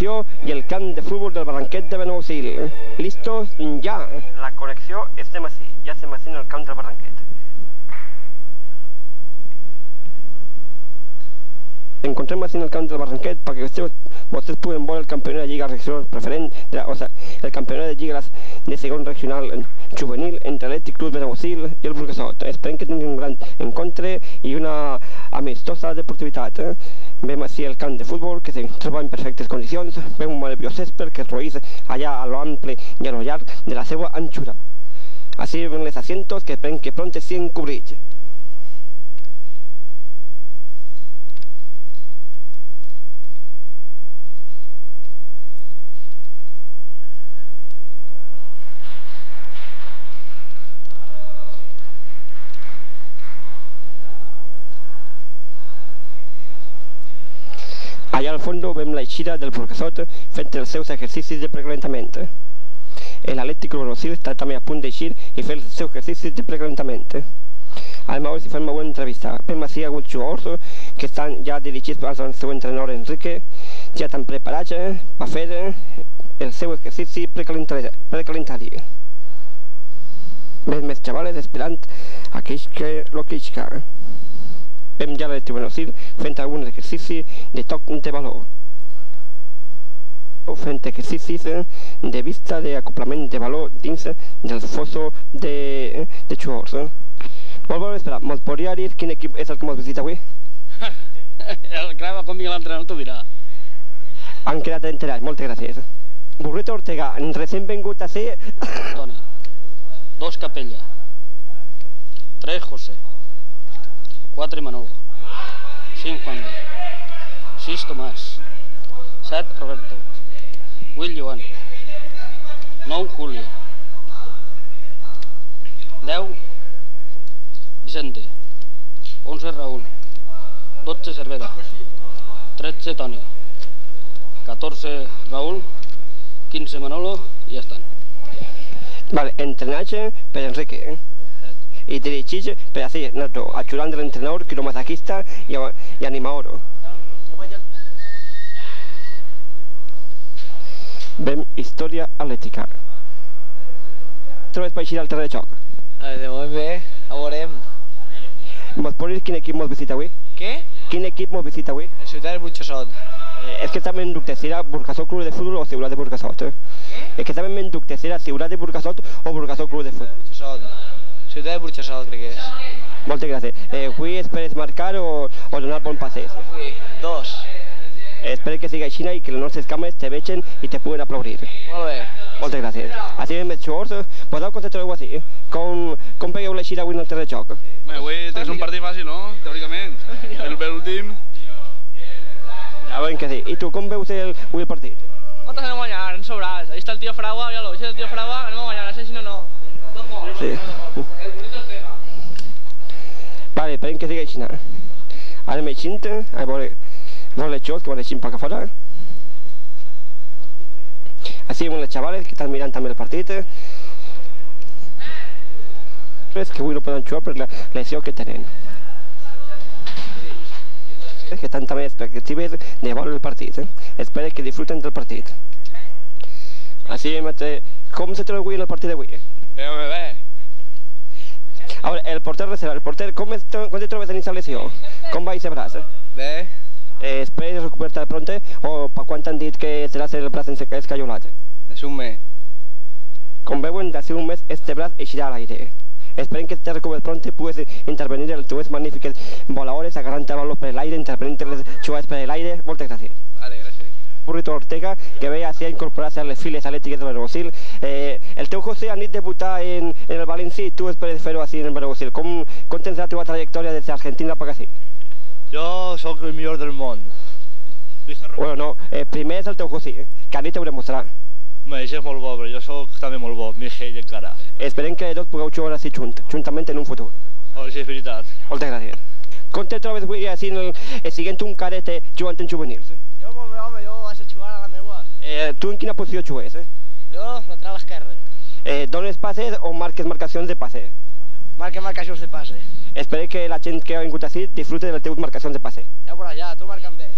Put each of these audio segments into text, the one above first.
y el camp de fútbol del Barranquet de Benaguasil. ¿Listos? Ya. La connexió estem així. Ja estem així en el camp del Barranquet. Encontrem així en el camp del Barranquet perquè ustedes, vostès puguen veure el campionat de Lliga Regional Preferent, de la, o sea, el campionat de Lliga de segon regional juvenil entre l'Atlètic Club Benaguasil i el Burgasot. Esperem que tinguin un gran encontre i una amistosa deportivitat. Eh? Vem així el camp de futbol que se troba en perfectes condicions, vem un meravellós césped que es roïs allà a lo ample i a lo de la seva anchura. Així ven les asientos que esperem que pronte siguin cobrits. Allà al fons vem l'eixida del professor fent els seus exercicis de precalentament. L'atlètic Benaguasil està també a punt d'eixir i fer els seus exercicis de precalentament. Anem a veure si fem una bona entrevista. Fem així alguns jugadors que estan ja dirigits pel seu entrenador Enrique, ja estan preparats per fer el seu exercici precalentari. Ves més xavales esperant aquells que lo que. Vem ja l'Atlètic Benaguasil fent algun exercici de toc de valor. Fent exercicis de vista d'acoplament de valor dins del fosso de, de jugadors. Molt bé, espera, mos podria dir quin equip és el que mos visita avui? el clar, com l'entrenador t'ho dirà. Han quedat enterats, moltes gràcies. Burrito Ortega, recent vengut a ser... Toni. Dos Capella. Tres José. 4 Manolo, 5 Juan, 6 Tomàs, 7 Roberto, 8 Joan, 9 Julio, 10 Vicente, 11 Raúl, 12 Cervera, 13 Toni, 14 Raúl, 15 Manolo. I ja estan. Vale, entrenatge per Enrique, eh? Y dirigir per así, nosotros, ayudando al entrenador, quiromasaquista y, y animador. Vem història atlètica. Trobes per eixir al terreny de? Eh, de moment bé, a veurem. Mos pots dir quin equip mos visita avui? Què? Quin equip mos visita avui? La ciutat de Burxassot. Eh, és que també en dubte si era Club de Futbol o Ciutat de Burgasot. Eh? Què? És que també en dubte si era Ciutat de Burgasot o Burgasot Club de Futbol. Burxassot. Ciutat de Burxassot crec que és. Moltes gràcies. Eh, avui esperes marcar o, o donar bon passeig? Sí, dos. Espero que siga així i que les nostres càmeres te vegin i te puguen aplaudir. Molt bé. Moltes gràcies. Així més xors, podeu concentreu així. Com, com veieu l'eixida avui en el terreny de joc? Bé, avui tens un partit fàcil, no? Teòricament. El l'últim. A veure que sí. I tu, com veus el, avui el partit? Nosaltres anem a guanyar, en sobrats. Ahí està el tío Fragua. Ahí está el tío Fragua, anem a guanyar, no sé si no, no. Sí. Vale, esperem que sigui així. Ara m'he xint, a veure, veure les xos que van així per que fora. Així amb les xavales que estan mirant també el partit. És que avui no poden jugar per la lesió que tenen. que estan també expectatives de veure el partit. Eh? Espero que disfruten del partit. Així, com se troba avui en el partit d'avui? Bé, A veure, el porter reserva, el porter, com, com te trobes en lesió? Com va aquest braç? Bé. Eh, esperes recuperar-te pronte o per quan t'han dit que serà el braç sense que és un mes. Com veuen, d'ací un mes este braç eixirà a l'aire. Esperem que te recuperes pronto y puedes intervenir en tus magníficos voladores, agarrant el balón per l'aire, intervenint les jugades per l'aire. Moltes gràcies. Vale, gràcies. Burrito Ortega, que ve hacia incorporarse a les files atlètiques de Benaguasil. Eh, el teu José anit debutar en, en el València i tu esperes fer-ho així en el Benaguasil. Com, com tens la teva trajectòria des d'Argentina per aquí? Jo sóc el millor del món. Bueno, no, eh, primer és el teu José, que anit t'hauré mostrar. Home, això és molt bo, però jo sóc també molt bo, Miguel encara. Esperem que tots pugueu jugar així junt, juntament en un futur. Oh, sí, és veritat. Moltes gràcies. Com te trobes avui així en el, siguent un carete jugant en juvenils? Eh, ¿Tú en qué posición juegas? Eh? Yo, lateral esquerre. Eh, dones pases o marques marcacions de pase? Marques marcacions de pase. Espero que la gent que ha vingut així disfrute de les teves marcación de pase. Ya por allá, tú marca'm bé.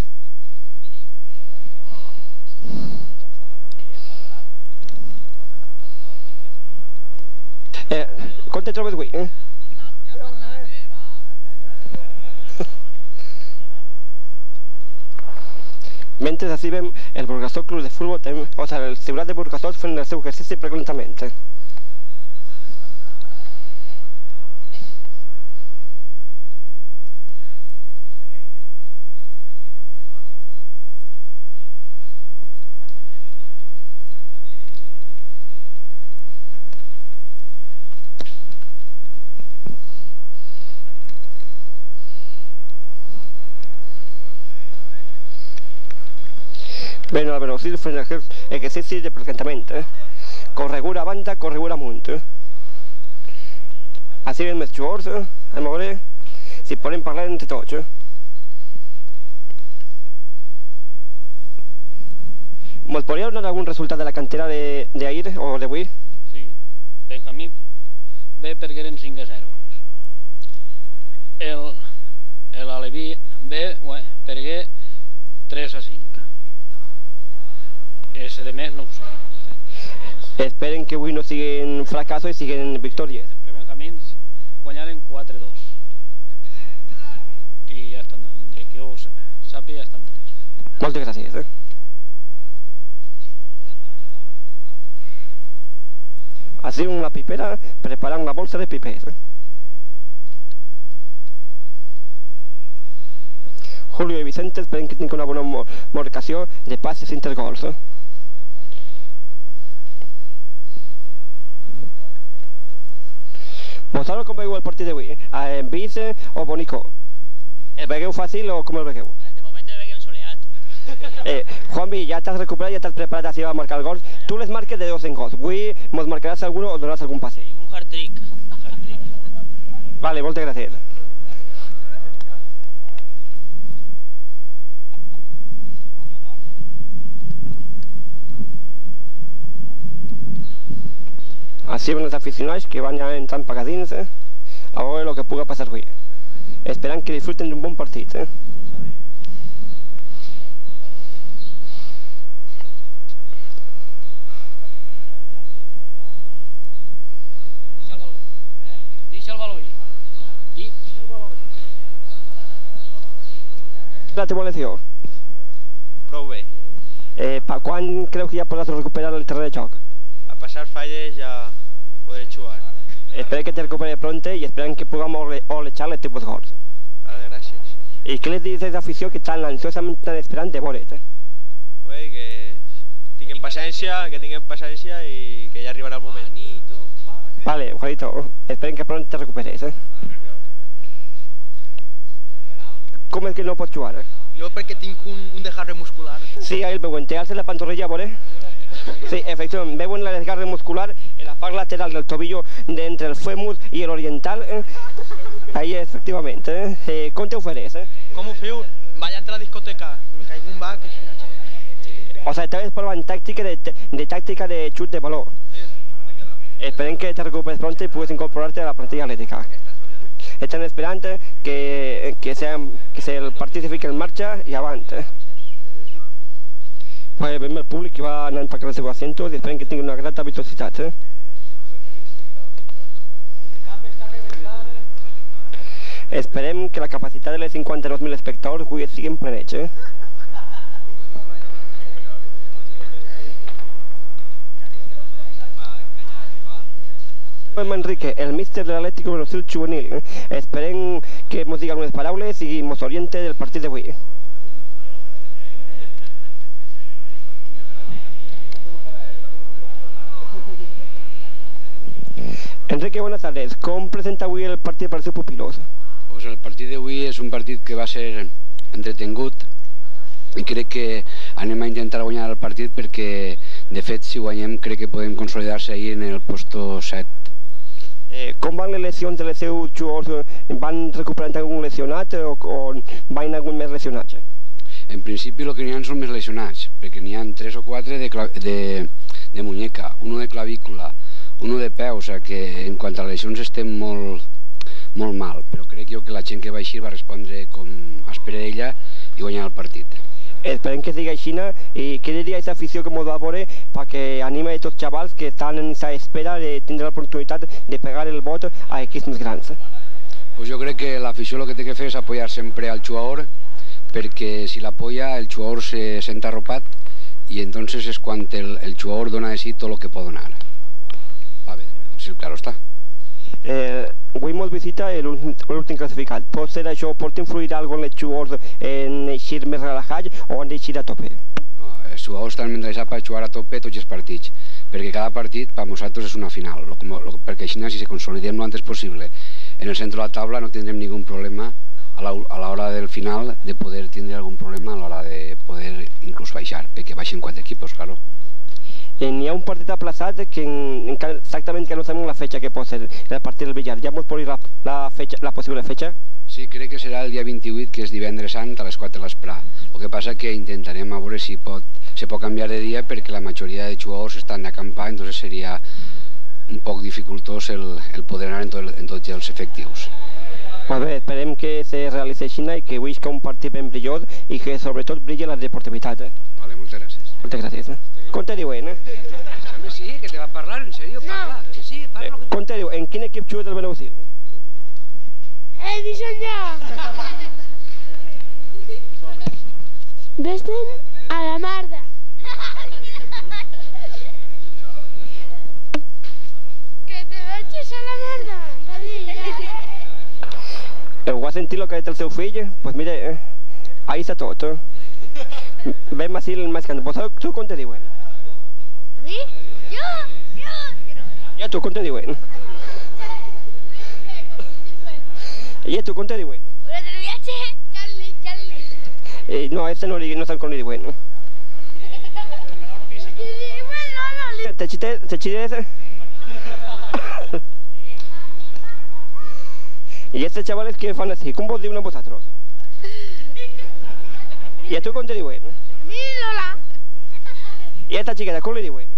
Eh, com te trobes? Mentre veiem el Burgasol Club de Futbol, també, o sigui, el Ciutat de Burgasol fent el seu exercici preclentament. Eh? Bé, no, però sí fent el exercici de presentament, eh? Corregura banda, corregura? Així veiem els jugadors, eh? A si podem parlar entre tots, eh? Mos podria donar algun resultat de la cantera d'ahir o d'avui? Sí, Benjamí ve perquè eren 5 a 0. El, el Aleví ve ué, perquè 3 a 5. Ese de més no sé. Esperen que avui no siguin fracassos i siguin victòries. Sempre Benjamins guanyaren 4-2. I ja estan. De que ho sàpiga ja estan dants. Moltes gràcies. Eh? Així una pipera preparant la bolsa de pipers. Eh? Julio i Vicente esperen que tinguin una bona marcació de passes intergols. Eh? Vosaltres com veieu el partit d'avui? Eh, Vice o Bonico? El vegueu fàcil o com el vegueu? De moment el veiem soleat. Eh, Juanvi, ja t'has recuperat, ja t'has preparat així a marcar gols. Tu les marques de dos en gols. Avui mos marcaràs alguno o donaràs algun passe. Un hard trick. Hard trick. Vale, moltes gràcies. Així ven els aficionats que van ja entrant pagadins eh? a veure el que puga passar avui. Esperant que disfruten d'un bon partit. Eh? Ahí. La teva lesió, Prou bé. eh, pa quan creus que ja podràs recuperar el terreny de joc? A passar falles. Espero que te recuperes pronto y esperan que podamos els tipus gols. Vale, gràcies. ¿Y qué les dices de afición que están ansiosamente esperando de Boret? Eh? Bé, que tinguem paciència, que tinguem paciència i que ja arribarà el moment. Vale, Juanito, esperen que pronto te recuperes. Eh? ¿Cómo es que no pots jugar? Eh? Jo perquè tinc un, un desgarre muscular. Sí, ahí el alces la pantorrilla, ¿vale? Sí, efectivamente, veo en la desgarre muscular en la parte lateral del tobillo de entre el fémur y el oriental. Eh? Ahí, efectivamente. Eh? Eh, ¿Cómo te oferes? Eh? Ho feu? Vaig entrar a discoteca, me caigo un bac... O sea, esta vez prueban táctica de, de táctica de chute de balón. Esperen que te recuperes pronto y puedes incorporarte a la plantilla atlética. Están esperando que, que, sean, que se fique en marcha y avante. Pues vemos el públic que va anant per els seus assentos i esperen que tingui una grata vistositat. Eh? Esperem que la capacitat de les 52.000 espectadors avui sigui en pleneig. Eh? Enrique, el míster del Atlético Brasil juvenil. Eh? Esperem que ens digui algunes paraules i ens oriente del partit d'avui. Enrique, buenas tardes. Com presenta avui el partit per als seus pupilos? Pues el partit d'avui és un partit que va ser entretengut i crec que anem a intentar guanyar el partit perquè, de fet, si guanyem crec que podem consolidar-se ahí en el puesto 7. Eh, com van les lesions de les seus jugadors? Van recuperant algun lesionat o, o van algun més lesionats? En principi el que n'hi ha són més lesionats, perquè n'hi ha 3 o 4 de, de, de muñeca, uno de clavícula, uno de peu, o sea que en quant a lesions estem molt, molt mal, però crec jo que la gent que va així va respondre com espera ella i guanyar el partit. Esperem que siga així i què diria aquesta afició que mos va veure perquè anima tots els xavals que estan en aquesta espera de tindre l'oportunitat de pegar el vot a equips més grans. Pues yo creo que la afición lo que tiene que hacer es apoyar siempre al jugador, porque si la apoya el jugador se senta arropat y entonces es cuando el, el jugador dona de sí todo lo que puede donar. Va bé, sí, claro está. Eh, avui mos visita l'últim classificat. Pot ser això, pot influir alguna en els jugadors en eixir més relajats o han d'eixir a tope? No, els jugadors estan mentalitzats per jugar a tope tots els partits, perquè cada partit per nosaltres és una final, lo, lo, perquè així si se consolidem lo antes possible en el centre de la taula no tindrem ningún problema a la, a la hora del final de poder tindre algun problema a l'hora de poder inclús baixar, perquè baixen quatre equipos, claro. Eh, N'hi ha un partit aplaçat que en, encara exactament que no sabem la fecha que pot ser el partit del Villar. Ja mos pot dir la, la, fecha, la possible fecha? Sí, crec que serà el dia 28, que és divendres sant, a les 4 de l'esprà. El que passa que intentarem a veure si pot, se pot canviar de dia perquè la majoria de jugadors estan d'acampar, entonces seria un poc dificultós el, el poder anar en, tot, en tots els efectius. Pues bé, esperem que se realitzi així i que visca un partit ben brillós i que sobretot brilli la deportivitat. Eh? Vale, moltes gràcies. Moltes gràcies. Eh? Com te diuen? Eh? Sí, que te va a parlar, en serio, parla. Que sí, Eh, com te diu? En quin equip juga del Benagusil? Eh, dixen ja! Vesten a la marda. Heu ha sentit el que ha dit el seu fill? Pues mira, eh? ahí està tot. Eh? Ven així el més cantant. Vosaltres, tu com te diuen? ¿A mí? Yo, yo. I a tu com te diuen? I a tu com te diuen? Una del viaje. Charlie, Charlie. Eh, no, a este no, no li diuen. Y bueno, no, li- Te xites, te I estos chavales que fan així, com vos diuen a vosaltres? I a tu com te diuen? mi Lola. I a esta xiqueta com li diuen?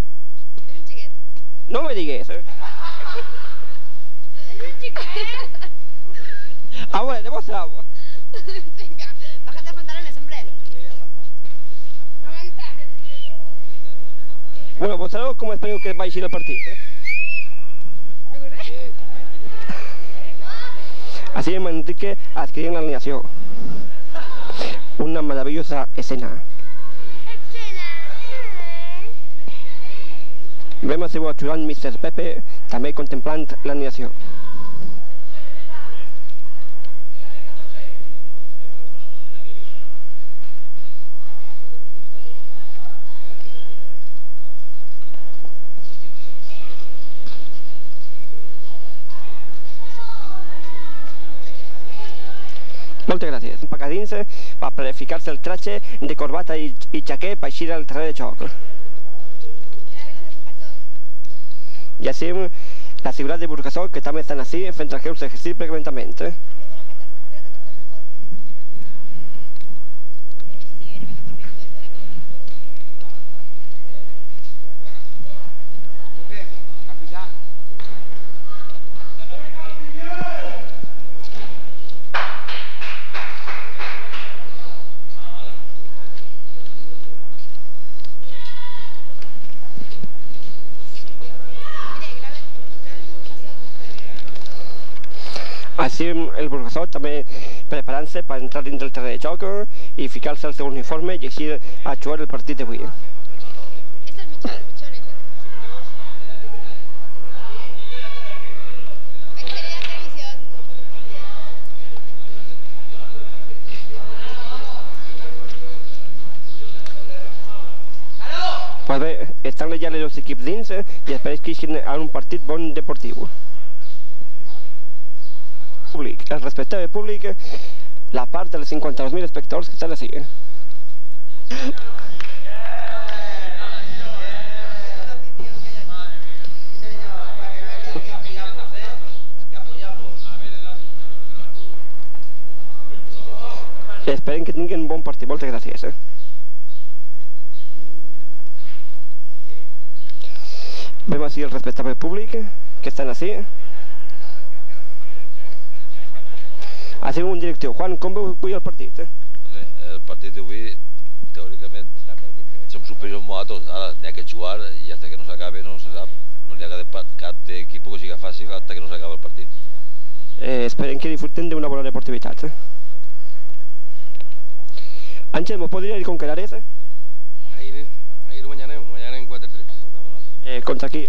Es un chiquet. No me digues. Eh? Es un chiquet. Ah, bueno, demostrado. Venga, bájate los pantalones, hombre. Aguanta. Bueno, vosaltres com espereu que vagi el partit? Eh? Así en Manrique adquieren la alineación. Una maravillosa escena. Vemos a Mr. Pepe també contemplant l'animació. Moltes gràcies. Pacadins per ficar-se el traje de corbata i, i xaquer per eixir al terreny de joc. Y así la ciudad de Burgasol, que también están así, frente al que se ejercer el Burgasol també preparant-se per entrar dins del terreny de joc i ficar-se el seu uniforme i així a jugar el partit d'avui. Pues bé, estan ja els dos equips dins eh, i esperem que a un partit bon deportiu. Públic, el respectable públic, la part de les 52.000 espectadors que estan així. eh. Esperem que tinguin un bon partit. Moltes gràcies. Eh? Vemos así el respetable públic que estan així. Així un directiu. Juan, veu avui el partit? Eh? Bé, El partit d'avui teòricament som superiors a ara n'hi ha que jugar i hasta que no s'acabe no se sap, no n'hi ha cap, de- cap equip que siga fàcil hasta que no s'acabe el partit. Eh, esperem que disfruten d'una bona deportivitat. Eh? Àngel, ¿mos podria dir com quedares? Eh? Ahir guanyarem, guanyarem 4-3. Eh, contra qui?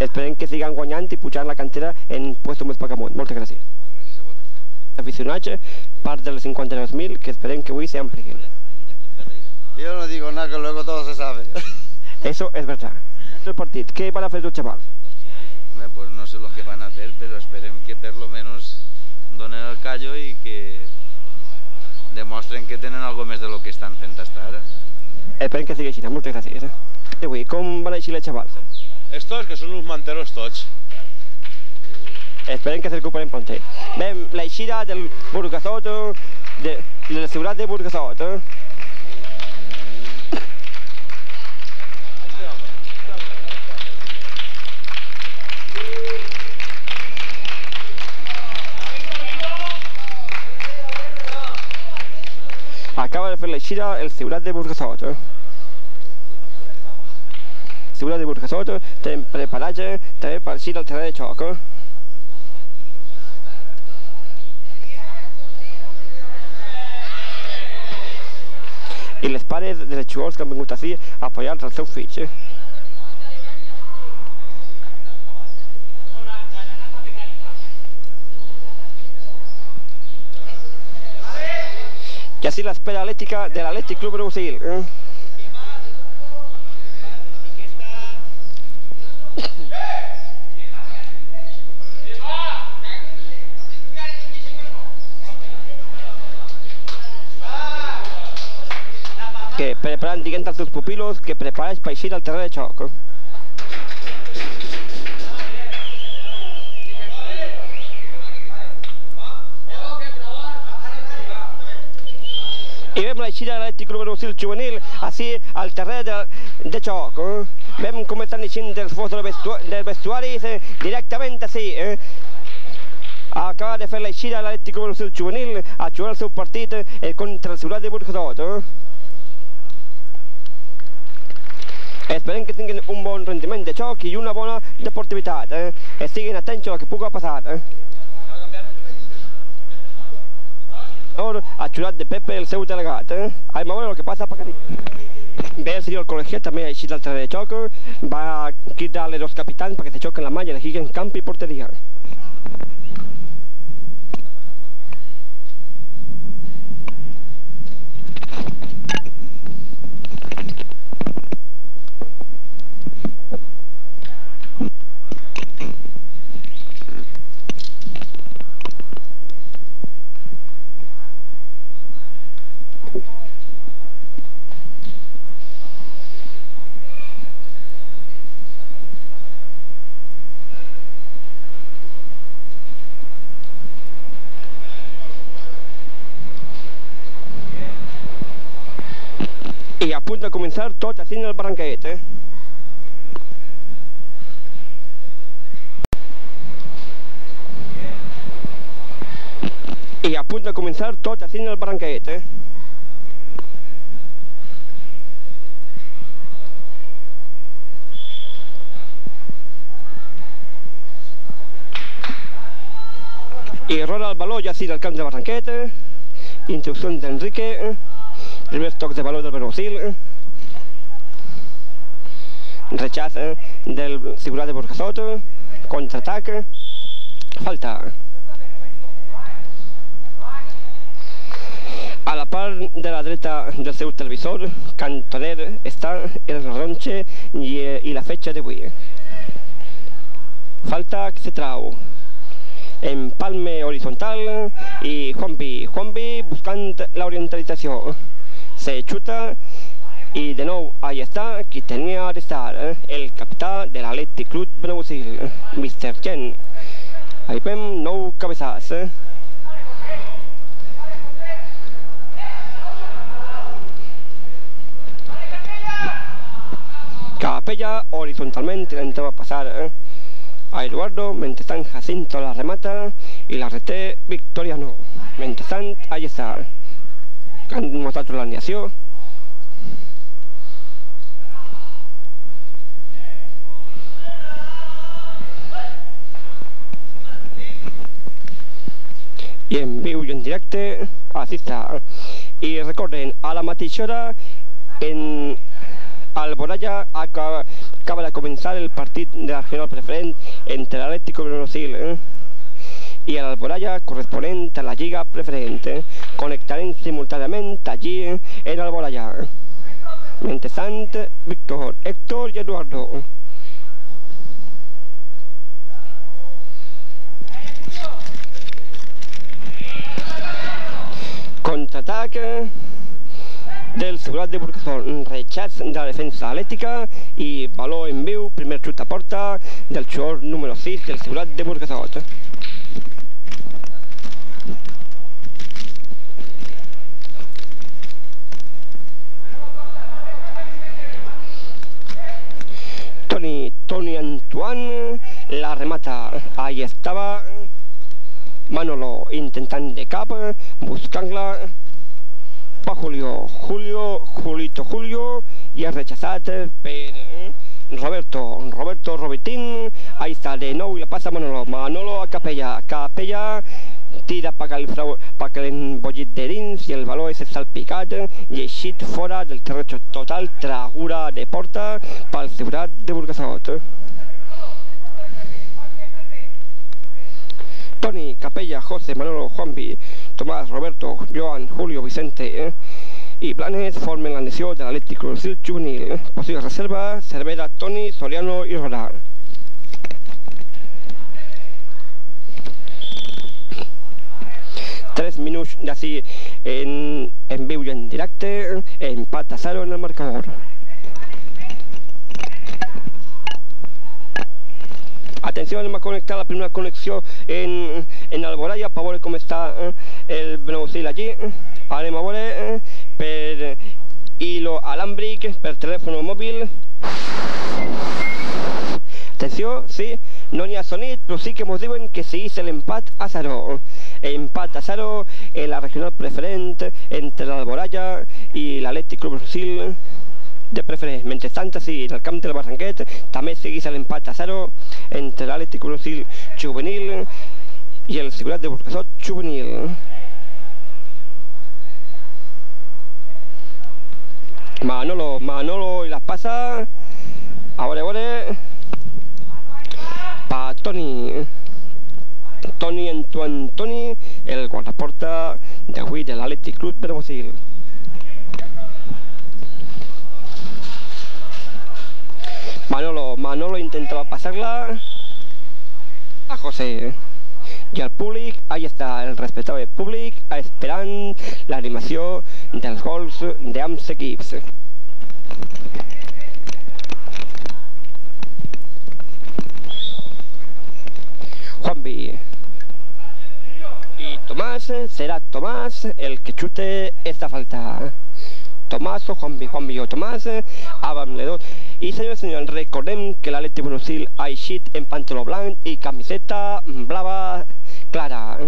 Esperem que sigan guanyant i pujant la cantera en puesto més poc amunt. Moltes gràcies. Aficionats, part dels 52.000 que esperem que avui se amplien. Yo no digo nada, que luego todo se sabe. Eso es verdad. El partit, què van a fer els xavals? Hombre, Pues no sé lo que van a hacer, pero esperen que por lo menos donen el callo y que demostren que tienen algo més de lo que estan fent hasta ara. Esperem que sigui així. Moltes gràcies. Eh? Avui, com van així els xavals? Estos que són uns manteros tots. Esperem que se recuperen pronto. Ven, la eixida del Burgasot, de, de la ciutat de Burgasot. Eh? Acaba de fer l'eixida el ciutat de Burgasot. Eh? Ciutat de Burgasot, tenen preparatge també per eixir al terreny de xoc. I les pares de les que han vingut així a apoyar els seus fills. Y así la espera atlética del Athletic Club Brasil. ¿eh? Que preparen dient als seus pupilos que prepareix per eixir al terreny de xoc. I vem l'eixida de l'Atlètic Club Brasil juvenil així al terreny de, de xoc. Eh? Vem com estan eixint dels del, vestu del vestuari directament així. Eh? acaba de fer l'eixida l'Atlètic Club Brasil juvenil a jugar el seu partit eh, contra el Ciutat de Burgadot. Eh? Que tinguin un bon rendiment de xoc i una bona deportivitat. Eh? Estiguin atents al que pugui passar. Eh? Ahora, ajudat de Pepe, el seu delegat. Eh? Anem a veure el que passa per aquí. Bé, el senyor col·legiat també ha eixit al terreny de xoc, va a dos capitans perquè se xoquen la mà i elegiguen camp i porteria. Punt de començar tot així en el barranquet. Eh? I a punt de començar tot així en el barranquet. Eh? I roda el baló ja així del camp de Barranquet. Eh? D'Enrique. Eh? Primers tocs de baló del Benagusil. Rechaç eh, del Ciutat de Burgasot. Contraatac. Falta. A la part de la dreta del seu televisor, Cantoner està el ronche i, eh, i la fetge d'avui. Falta que se trau. Empalme horitzontal i Juanvi. Juanvi buscant l'orientalització. Se chuta y de nuevo ahí está, que tenía de estar eh, el capitán del Athletic Club eh, Mr. Chen. Ahí ven nou cabeçats. Eh. Capella horizontalmente intentaba pasar eh, a Eduardo, mientras Jacinto la remata i la reté Victoriano. Mentrestant, allà està. Han mostrat l'alineació. i en viu i en directe està i recorden a la mateixa hora en Alboraya acaba, de començar el partit de la regional preferent entre l'Atlético Brasil eh? I l'Alboraya corresponent a la lliga preferent eh? connectarem simultàniament allí en Alboraya mentrestant Víctor, Héctor i Eduardo contraatac del Segurat de Burgasol, rechaç de la defensa atlètica i valor en viu, primer xut a porta del jugador número 6 del Segurat de Burgasol. Toni, Toni Antoine la remata, ahí estaba Manolo intentant de cap, buscant-la per Julio, Julio, Julito Julio rechazat per eh, Roberto, Roberto Robertín, ahí està de nou i la passa Manolo, Manolo a Capella, Capella tira para que el, para que l'embollit y el valor se salpicaten i així fuera del terreno total tragura de porta pel segurat de Burgasot. Tony Capella, José, Manolo, Juanvi, Tomás, Roberto, Joan, Julio, Vicente eh, y Planes formen la nació del Atlético Club Juvenil. Posibles reservas, Cervera, Tony, Soriano y Rodal. 3 minuts d'ací en, en viure en directe, empat a 0 en el marcador. Atención, más conectada, primera conexión en, en Alboraya, para ver cómo está eh, el Brenosil allí. Anem a veure per hilo alàmbric, per telèfon mòbil. Atenció, sí, no n'hi ha sonit, però sí que ens diuen que seguís l'empat a 0. Empat a 0 en la regional preferent entre l'Alboraya i l'Atlètic Club Brasil de preferent. Mentrestant, sí, en el camp del Barranquet també seguís l'empat a 0 entre l'Atlètic Brasil juvenil i el Segurat de Burgasot juvenil. Manolo, Manolo i la passa. A veure, Toni. Toni Antoine Toni, el guardaporta de l'Atlètic Club de Brasil. Manolo, Manolo intentaba pasarla a José. Y al públic, ahí està el respectable públic esperant l'animació dels gols d'ambs equips. Juanvi. Y Tomás, será Tomás el que chute esta falta. Tomás o Juanvi, Juanvi o Tomás, les dos. I senyors i senyors, recordem que l'Atleti Brasil ha eixit en pantaló blanc i camiseta blava clara.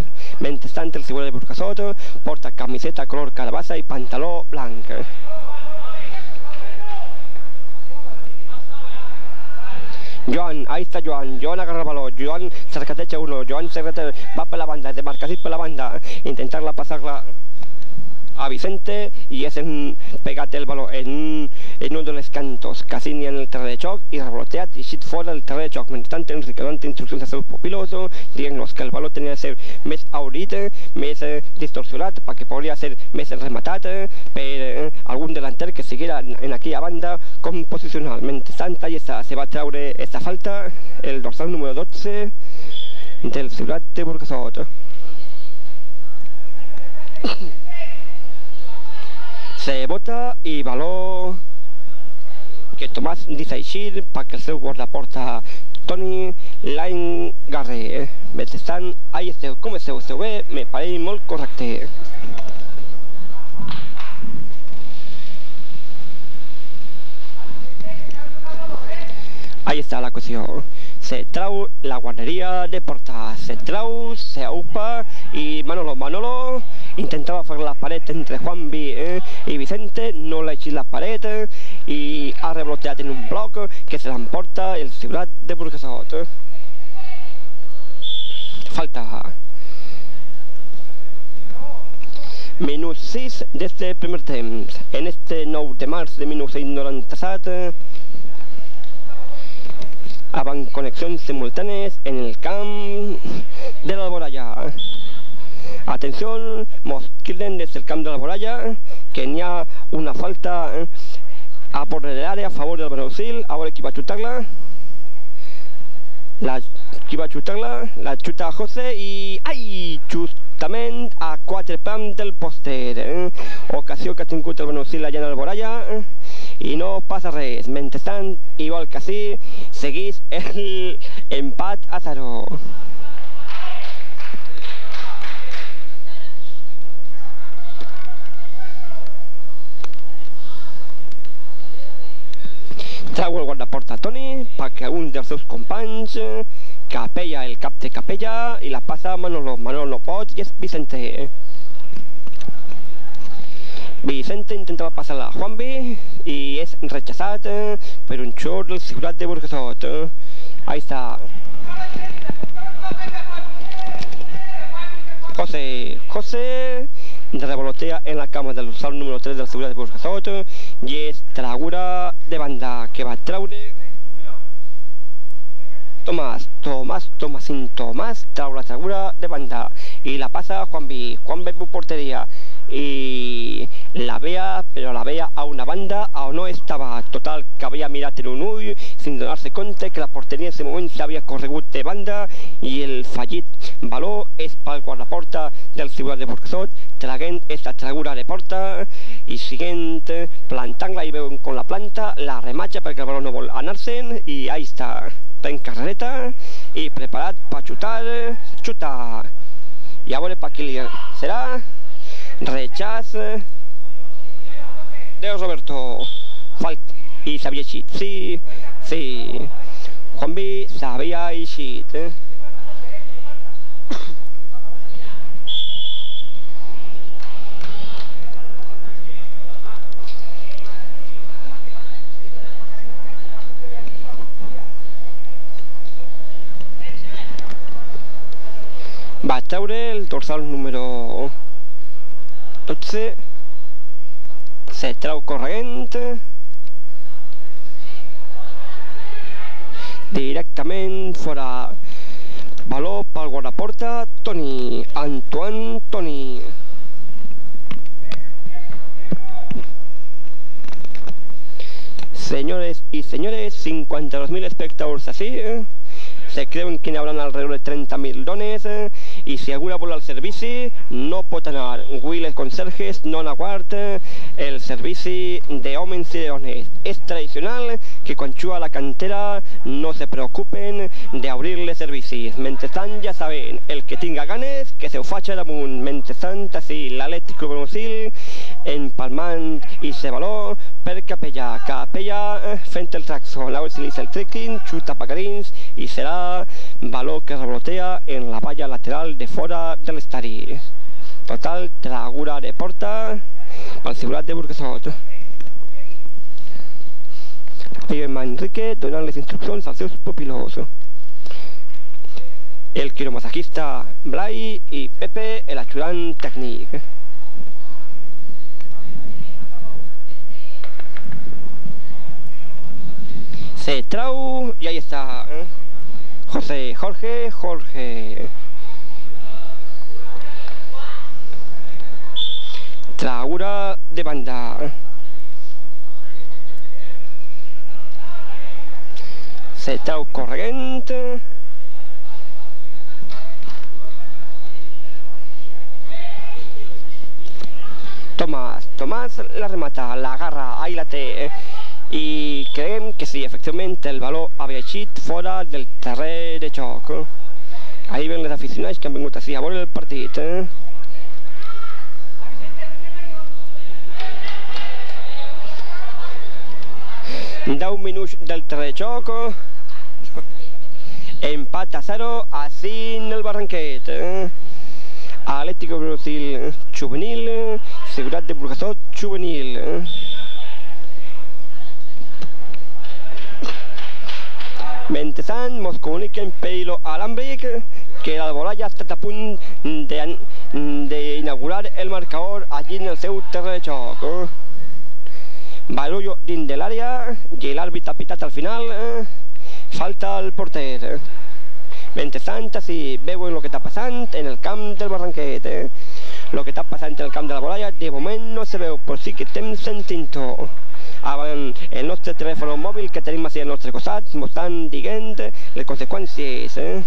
Mentrestant, el Seguret de Burgasot porta camiseta color calabassa i pantaló blanc. Joan, ahí está Joan, Joan agarra el balón, Joan se recatecha uno, Joan se va per la banda, de marcasís per la banda, intentar-la passar-la a Vicente y es en, pegat el balón en, en un dels cantos, Cassini en el terreny de joc i revoloteat i eixit fora del terreny de joc. Mentrestant, Enrique donant instruccions als seus pupilosos, dient-los que el baló tenia de ser més aurit, més eh, distorsionat, perquè podria ser més rematat eh, per eh, algun delanter que siguera en, en aquella banda com posicional. Mentrestant, allà està, se va treure esta falta el dorsal número 12 del Ciutat de Burgasot. Se vota i valor que Tomàs dice eixir perquè el seu guardaporta Toni Lain Garrer. Mentrestant, ahí esteu, com esteu? Esteu? Me pareix molt correcte. Ahí està la qüestió. se trau la guardería de Porta, se trau, se aupa y Manolo, Manolo intentaba hacer la pared entre Juan B y Vicente, no le hecho la pared y ha rebloteado en un bloc que se la emporta el ciudad de Burgasot. Falta Minut 6 d'este primer temps. En este 9 de març de 1997 avant connexions simultànies en el camp de l'Alboraya. Atenció, mos queden des del camp de l'Alboraya que n'hi ha una falta a por de l'àrea a favor del Benausil, a veure qui va xutar-la. La, qui va xutar-la, la xuta José i... Ai! Justament a quatre pams del pòster. Eh? Ocasió que ha tingut el Benausil allà en Alboraya. Eh? i no passa res. Mentrestant, igual que sí, seguís el empat a 0. Trau el guardaporta Toni perquè un dels seus companys capella el cap de capella i la passa Manolo. Manolo no pot i és Vicente. Vicente intentaba pasarla a Juanvi y es rechazada por un short del Ciudad de Burgasot. Ahí está. José, José revolotea en la cama del usuario número 3 del Ciudad de Burgasot y es tragura de banda que va a traure. Tomás, Tomás, Tomasín, Tomás, trau la tragura de banda. Y la pasa a Juanvi, Juanvi portería. I la veia, però la veia a una banda on no estava. Total, que havia mirat en un ull sin donar-se compte que la porteria en aquest moment s'havia corregut de banda i el fallit valor és pel guardaporta del Ciutat de Burgasot, traguent esta tragura de porta i siguent plantant-la i veuen com la planta, la rematxa perquè el valor no vol anar-se'n i ahí està, pren carrereta i preparat per xutar, xutar. I a veure per qui li serà rechazo de Roberto falta y sabía shit sí sí. Juanvi sabía y shit eh? treure el dorsal número 12 se trau corrent directament fora valor pel guardaporta Toni Antoine Toni señores y señores 52.000 espectadors así eh? se creuen que haurà alrededor de 30.000 dones eh, i si algú vol el servici no pot anar. Avui les conserges no eh, el servici d'homes i de dones. És tradicional que quan juga a la cantera no se preocupen d'obrir-les servicis. Mentrestant, ja saben, el que tinga ganes, que se ho faci damunt. Mentrestant, així, l'Atlètic Club Brasil, empalmant i se valor per Capella. Capella eh, fent el traxo. Si li el trekking, xuta pagarins i serà valor que revolotea en la valla lateral de fora de l'estadi. Total, tragura de porta pel de Burgasot. I Manrique donant les instruccions als seus. El quiromasajista Blai i Pepe, el ajudant tècnic. Se trau y ahí está. ¿eh? José, Jorge, Jorge. Traura de banda. Se trau corrent. Tomás, Tomás la remata, la agarra, ahí la té. I creiem que sí, efectivament el valor havia eixit fora del terreny de joc. Ahí ven les aficionats que han vingut així a veure el partit. Eh? Deu minuts del terreny de joc. Empate a 0, así en el Barranquet. eh. Atlético Brasil juvenil, Seguridad de Burgasot juvenil. eh. Mentesant mos comuniquen per hilo alàmbric que l'Alboraya ha estat a punt de- d'inaugurar el marcador allí en el seu joc. eh. Barullo dins de l'àrea i l'àrbit ha pitat al final. Falta el porter. Eh? Mentrestant, si veuen el que està passant en el camp del Barranquet. Eh? El que està passant en el camp de la Boralla de moment no se veu, però sí que estem sentint-ho. Avant el nostre telèfon mòbil que tenim així al nostre costat ens estan dient les conseqüències. Eh?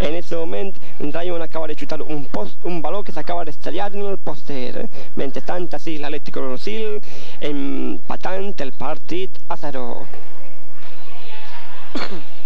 En ese moment, Rayon acaba de chutar un, post, un balón que se acaba de estrellar en el póster. Mientras tanto, así el Atlético de Brasil empatant el partit a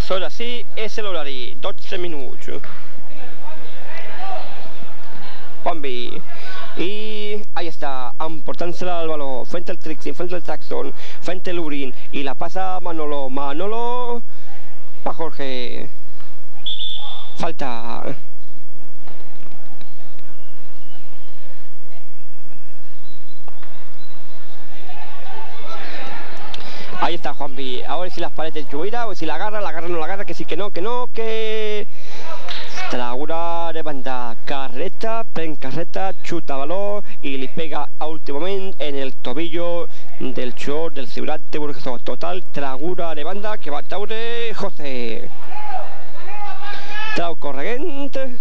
0. Ahora sí es el horario, 12 minutos. Juanvi. Y ahí está, aportándosela al balón, frente al Trixie, frente al Jackson, frente al Urin. Y la pasa Manolo. Manolo para Jorge. Falta. Ahí está Juanvi. A ver si las paredes lluviera o si la agarra, la agarra, no la agarra, que sí, que no, que no, que... Traura de banda, carreta, pren carreta, chuta balón y le pega a último moment en el tobillo del short del Ciudad de Burguesó. Total, tragura de banda que va a traure José. Trau corregent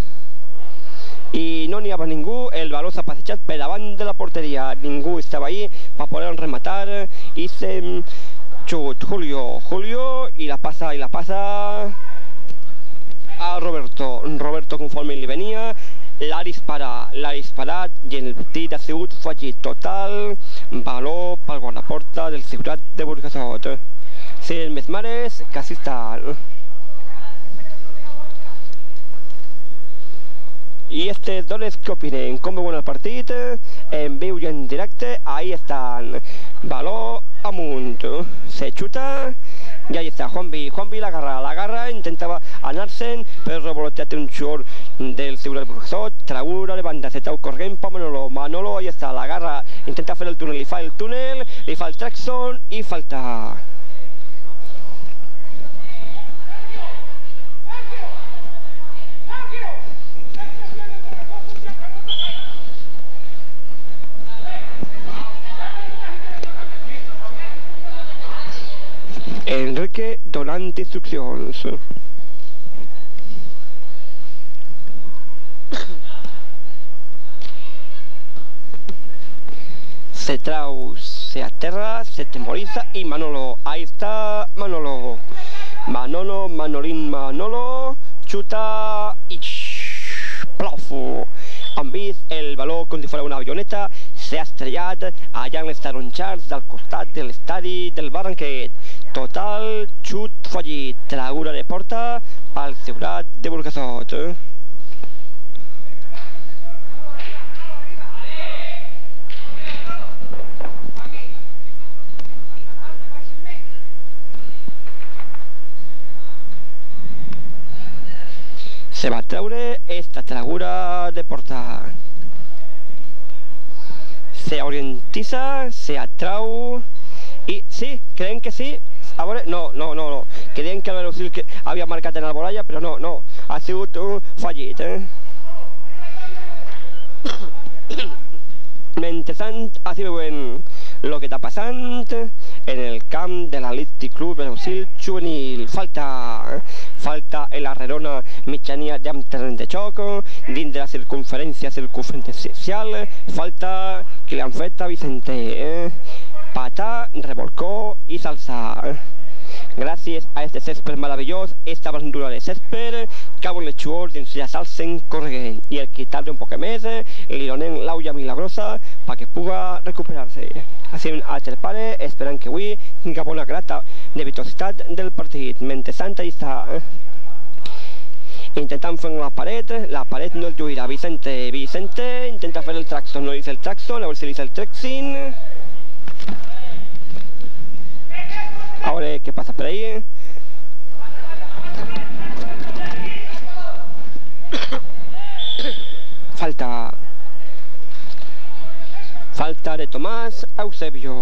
i no n'hi havia ningú, el baló s'ha passejat per davant de la porteria, ningú estava ahí per poder rematar i se Julio, Julio i la passa i la passa a Roberto, Roberto conforme li venia l'ha disparat, l'ha disparat i el tir ha sigut fallit total, baló pel guardaporta del Ciutat de Burgasot. Ser més mares que així I estes dones què opinen? Com veuen el? En viu i en directe, ahí estan. Baló amunt. Se xuta i ahí està Juanvi. Juanvi l'agarra, l'agarra, intentava anar-se'n, però un xor del Ciutat Burguesot, traura de banda, se trau corrent per Manolo. Manolo, ahí està, l'agarra, intenta fer el túnel, li fa el túnel, li fa el traxon i falta. Enrique donant instruccions. Se trau, se aterra, se temoriza y Manolo. Ahí está Manolo. Manolo, Manolín, Manolo. Chuta y plof. Han vist el baló com si fos una avioneta, s'ha estrellat allà en les taronxars del costat de l'estadi del Barranquet. Total, xut fallit, tragura de porta pel Ciutat de Burgasot. Se va a treure esta tragura de porta. Se orientiza, se atrau i sí, creiem que sí, no, no, no, no. creiem que el Brasil que havia marcat en el Boralla, però no, no, ha sigut un fallit, eh? Mentrestant, així veuen el que està passant en el camp de l'Atlètic Club Brasil juvenil. Falta, falta en la redona mitjania d'un terreny de xoc, dins de la circunferència circunferencial, falta que li han a Vicente. Eh? Patà, revolcó i salsa. gràcies a este césped meravellós, esta aventura de césped, cabo les xuors dins la salsen corregent i el quitar un poc més li donem l'aulla milagrosa perquè puga recuperar-se. Així al pare esperant que avui tinga bona grata de vitositat del partit. Mentrestant, ahí està. Eh? Intentant fer la paret, la paret no lluirà. Vicente, Vicente, intenta fer el traxon, no li el traxon, a veure si li el trexin. A veure què passa per ahí. Falta. Falta de Tomás Eusebio.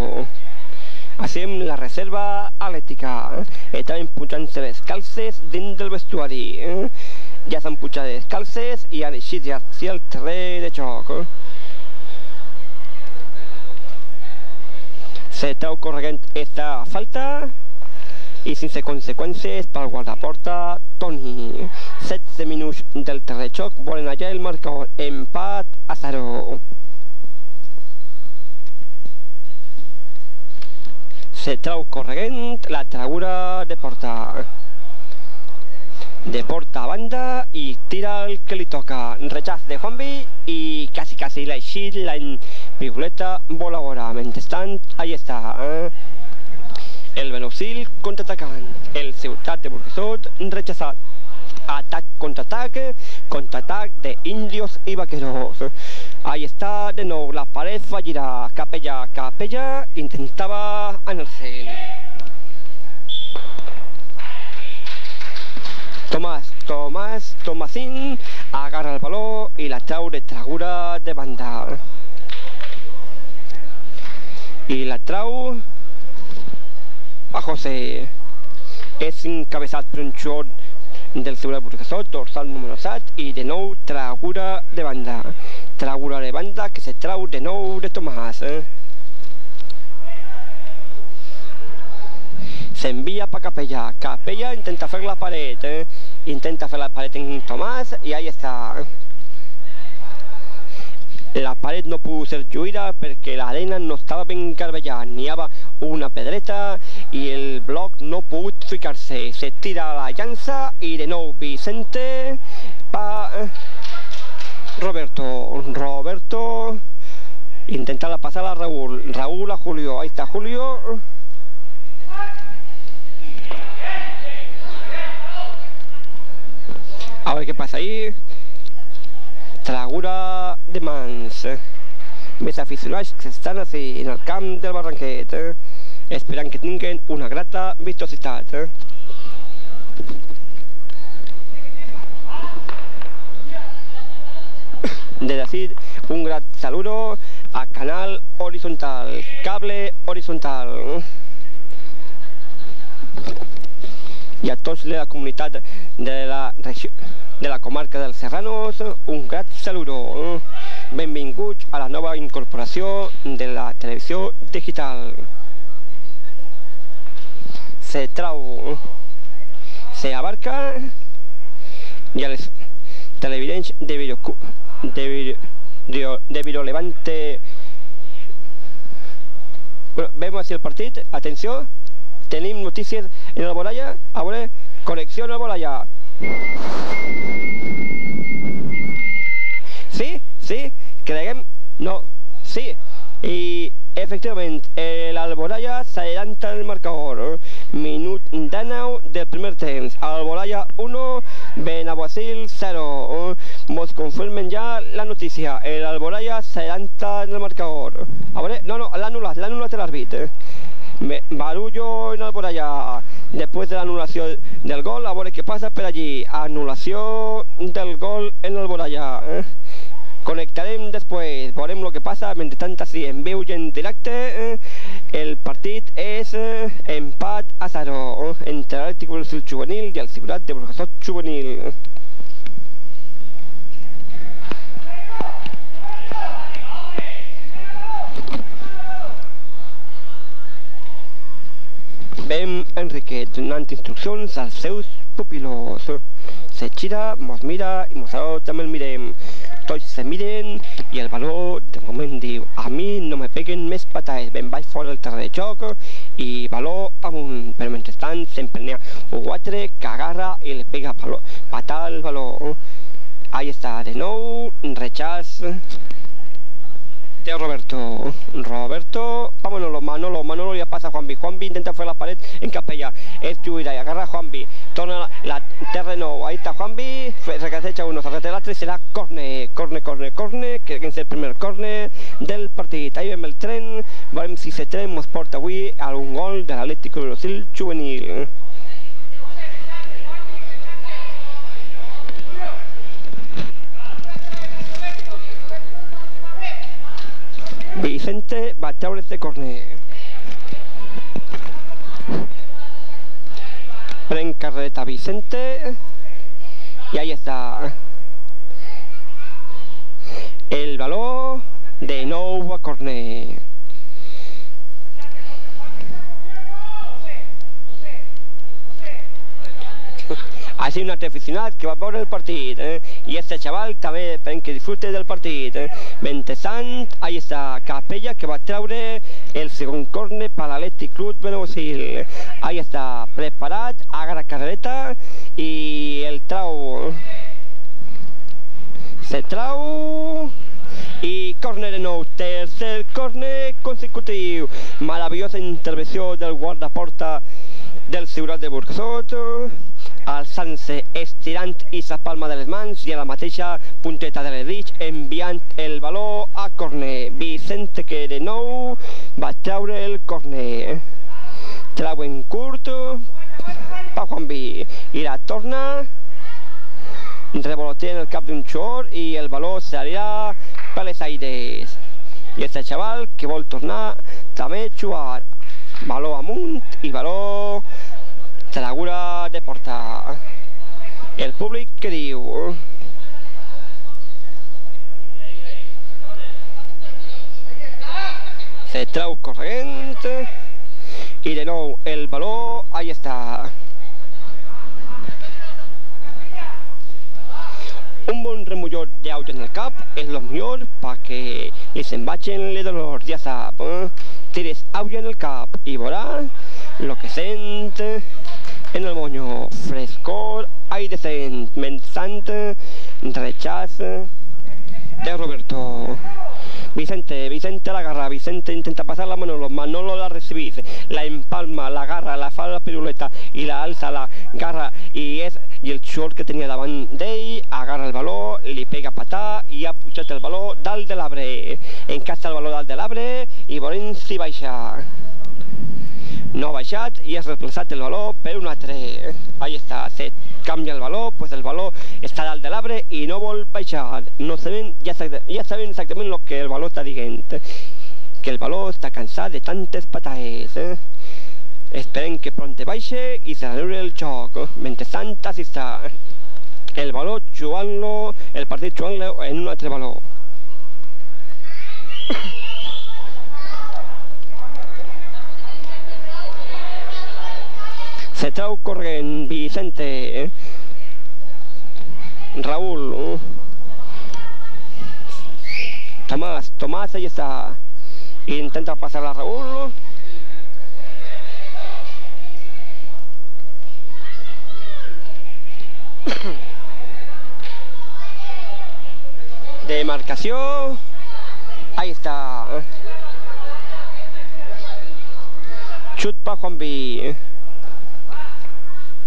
Hacem la reserva atlètica. Estaven pujant-se les calces dins del vestuari. Eh? Ja s'han pujat les calces i han hacia el terreny de joc. Se trau corregent esta falta i sense conseqüències pel guardaporta Toni. 16 minuts del terreny de joc volen allà el marcador. Empat a 0. se trau corregent la tragura de porta de a banda i tira el que li toca rechaç de Juanvi i quasi quasi l'ha eixit la piuleta voladora mentrestant ahí està eh? el Benausil contraatacant el Ciutat de Burguesot rechazat atac contraatac, contraatac de indios y vaqueros. Ahí está de nuevo la pared fallirá, capella, capella, intentaba en el cel. Tomás, Tomás, Tomasín agarra el balón y la trau de tragura de banda. Y la trau a José. És encabeçat per un xot del seu burguesot, dorsal número 7 i de nou tragura de banda. Tragura de banda que se trau de nou de Tomàs. Eh? S'envia per Capella. Capella intenta fer la paret. Eh? Intenta fer la paret en Tomàs i ahí està. La paret no pudo ser lluïda perquè l'arena no estava ben garbellada, n'hi havia una pedreta i el bloc no pogut ficar-se. Se tira la llança i de nou Vicente pa Roberto. Roberto intenta la passar a Raúl. Raúl a Julio. Ahí está Julio. A ver qué pasa ahí. Tragura de mans. Més aficionats que estan així en el camp del Barranquet, eh? esperant que tinguin una grata vistositat. Eh? De decir un gran saludo a Canal Horizontal, Cable Horizontal. I a tots la comunitat de la, regió, de la comarca dels Serranos, un gran saludo. Benvinguts a la nova incorporació de la televisió digital. Se trau, se abarca i els televidents de video, de video, de video levante bueno, vemos el partit, atenció tenim notícies en el Boralla a veure, connexió en el Boralla Sí, sí, creguem... No, sí. I efectivament, el Alboraya s'adelanta el marcador. Minut 9 del primer temps. Alboraya 1, Benaguasil 0. Mos confirmen ja la notícia. El Alboraya s'adelanta en el marcador. A veure, no, no, l'ha anul·lat, l'ha anul·lat l'arbit. Barullo en Alboraya. Después de la anulación del gol, a veure què passa per allí. Anulació del gol en Alboraya. Eh? Connectarem després, veurem el que passa, mentre tant així en veu en directe, eh, el partit és eh, empat a 0 eh, entre l'Atlètic Brasil juvenil i el Ciutat de Burgasot juvenil. Vem Enriquet donant instruccions als seus pupil·los. Se gira, mos mira nosaltres també el mirem. tots se miren i el valor de moment diu a mi no me peguen més patades, ben vaig fora del terreny de joc i valor amunt, però mentrestant sempre n'hi ha un altre que agarra i le pega valor, patada al valor. Ahí está, de nou, rechaç de Roberto. Roberto, vámonos, Manolo, Manolo ya pasa a Juanvi. Juanvi intenta fuera la pared en Capella. Es Lluida y agarra a Juanvi. Torna la, la terreno. Ahí está Juanvi. Recacecha uno, se l'altre i serà corne, corne, corne, corne. Que és el primer corne del partit. Ahí vem el tren. Veurem si aquest tren ens porta avui a un gol de l'Atlètic Brasil juvenil. Vicente treure este corner. Pren carreta Vicente. Y ahí está. El balón de nou a ha sido un que va veure el partit eh? i este xaval també esperem que disfrute del partit eh? mentrestant ahí està Capella que va treure el segon corne per l'Atlètic Club Benaguasil ahí està preparat agarra carrereta i el trau se trau i corner de nou, tercer corner consecutiu meravellosa intervenció del guardaporta del Ciutat de Burgasot alçant-se, estirant i sa palma de les mans i a la mateixa punteta de dits enviant el valor a corner. Vicente que de nou va treure el corner. Trau en curt pa Juanvi i la torna revolotea en el cap d'un xor i el valor seria per les aires. I este xaval que vol tornar també jugar valor amunt i valor Tragura de. El públic que diu... Se trau corrent i de nou el baló, ahí està. Un bon remullor d'aigua en el cap és el millor perquè li se'n vagin les dolors, ja sap. Eh? Tires en el cap i veuràs lo que sent en el moño. Frescor, aire mensante, rechazo de Roberto. Vicente, Vicente la agarra, Vicente intenta pasar la Manolo, Manolo la recibe, la empalma, la agarra, la fa la piruleta y la alza, la agarra y es i el xor que tenia davant d'ell agarra el baló, li pega patà i ha pujat el baló dalt de l'arbre. Encasta el baló dalt de l'arbre i veurem si baixa no ha baixat i has reemplaçat el valor per un altre. Ahí està, se canvia el valor, pues el valor està dalt de l'arbre i no vol baixar. No sabem, ja, ja sabem exactament el que el valor està dient. Que el valor està cansat de tantes patades. Eh? Esperem que pronte baixe i se reanude el xoc. Mentrestant, així està el valor jugant-lo, el partit jugant-lo en un altre valor. Se trau corrent Vicente eh? Raúl eh? Tomás, Tomás ahí está. Intenta pasar a Raúl de marcación. Ahí está chut para Juan B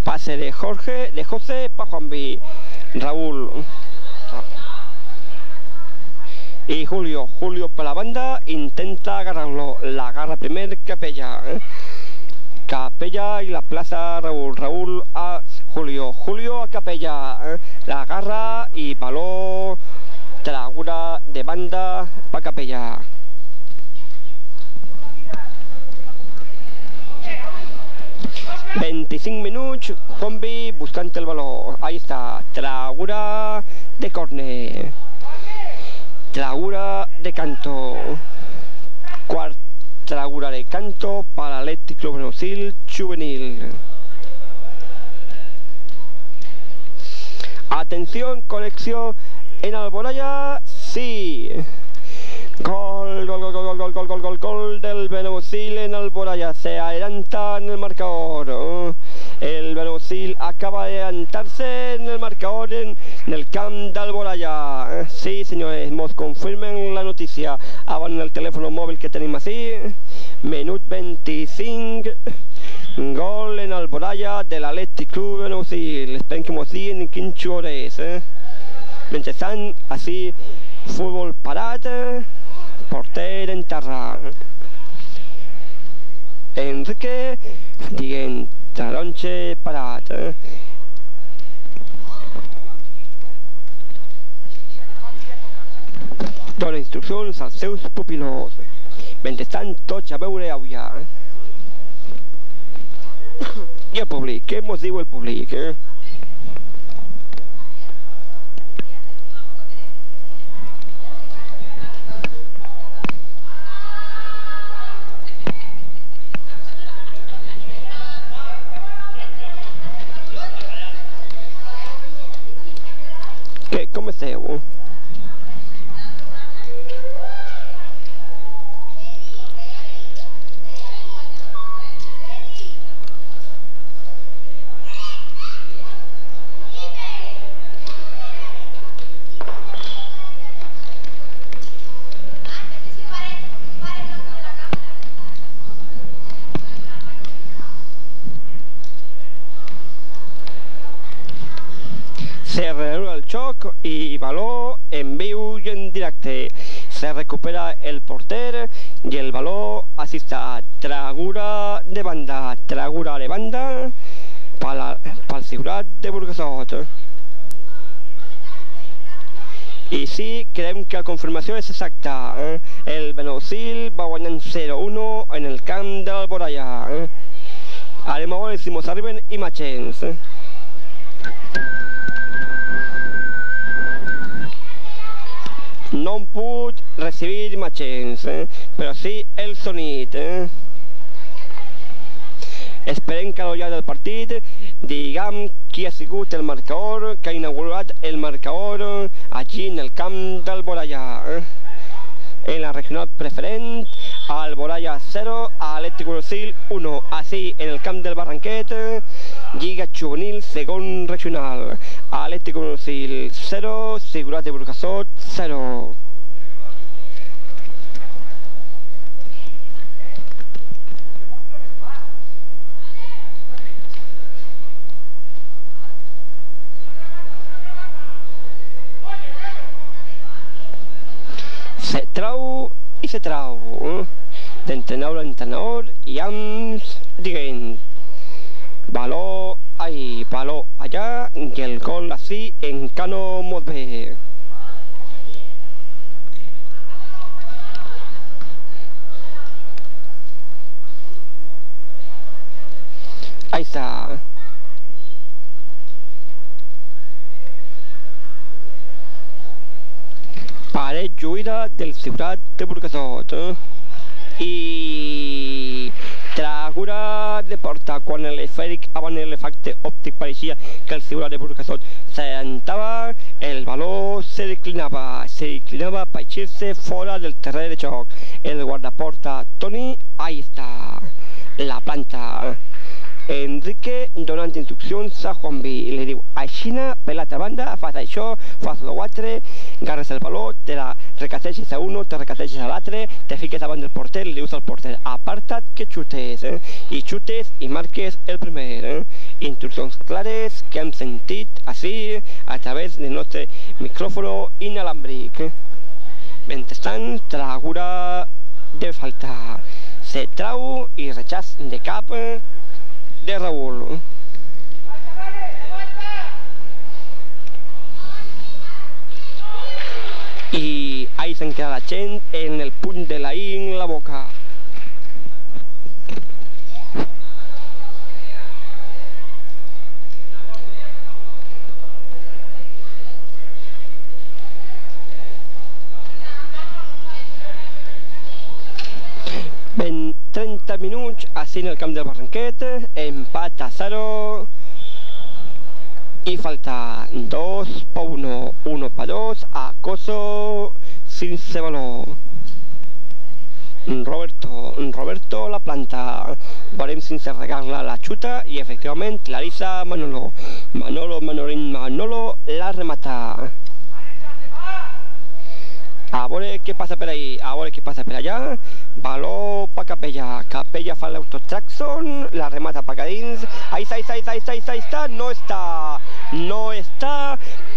Pase de Jorge, de José para Juanvi, Raúl. Y Julio, Julio para la banda, intenta agarrarlo, la agarra primer Capella. Capella y la plaza Raúl, Raúl a Julio, Julio a Capella, la agarra y baló, tragura de banda para Capella. 25 minuts, Juanvi buscant el valor. Ahí està, tragura de corner. Tragura de canto. Quart tragura de canto para l'Atlètic Club Brasil juvenil. Atención, conexión en Alboraya, sí. Gol, gol, gol, gol, gol, gol, gol, gol, gol del Benagusil en Alboraya. Se adelanta en el marcador. El Benagusil acaba de adelantarse en el marcador en, el camp d'Alboraya. Sí, señores, nos confirmen la noticia. Abran el teléfono móvil que tenemos así. Minut 25. Gol en Alboraya del Athletic Club Benagusil. Esperen que mos en quins hores. Eh? Mentrestant, així, futbol parat, porter enterrat. Enrique, dient, taronxe parat. Eh? Instruccions als seus pupilors. Mentrestant, tots a veure auia. Eh? I el públic, què mos diu el públic? Eh? Okay, come with that one. Recupera el porter i el baló així està. Tragura de banda, tragura de banda pel, pel Ciutat de Burgasot. I sí, creiem que la confirmació és exacta. Eh? El Benausil va guanyant 0-1 en el camp de l'Alboraya. Eh? Anem a veure si mos. Eh? no em puc recibir imatges, eh? però sí el sonit. Eh? Esperem que al llarg del partit diguem qui ha sigut el marcador, que ha inaugurat el marcador allí en el camp del Borallà. Eh? En la regional preferent, Alboraya 0, Atlético Brasil 1. Así, en el camp del Barranquet, Lliga Juvenil segon regional. Atlético Brasil 0, Seguridad de Burgasot 0. Se trau i se trau. Eh? D'entrenador a entrenador i amb dient baló ahí, baló allá y el gol así en Cano molt bé. Ahí está. pared lluida del ciudad de Burgasot y tragura de porta con el esférico ah, avant el facte óptic parecía que el ciudad de Burgasot se adelantaba, el balón se declinaba, se declinaba para echarse fuera del terreno de choc. El guardaporta Tony, ahí está, la planta. Enrique donant instruccions a Juan B. I li diu, aixina, per l'altra banda, fas això, fas l'altre, agarres el baló, te la recategis a uno, te recategis a l'altre, te fiques davant del porter, li dius al porter, aparta't que xutes, eh? i xutes i marques el primer. Eh? Instruccions clares que hem sentit així a través del nostre micròfono inalàmbric. Eh? Mentrestant, tragura de falta. Se trau i rechaç de cap eh? De Raúl. I ahí se'n queda la gent en el punt de la I en la boca. Ben 30 minuts així en el camp del Barranquet, empat a 0 Y falta 2 para 1, 1 para 2, acoso sin cebalo. Roberto, Roberto la planta, veurem si se regala la xuta i efectivament Larissa Manolo, Manolo, Manolín, Manolo la remata. A veure què passa per ahí, a veure què passa per allà. Baló pa Capella, Capella fa l'autotraxon, la remata pa dins. Ahí està, ahí està, ahí està, ahí està, ahí està, ahí està, no està, no està,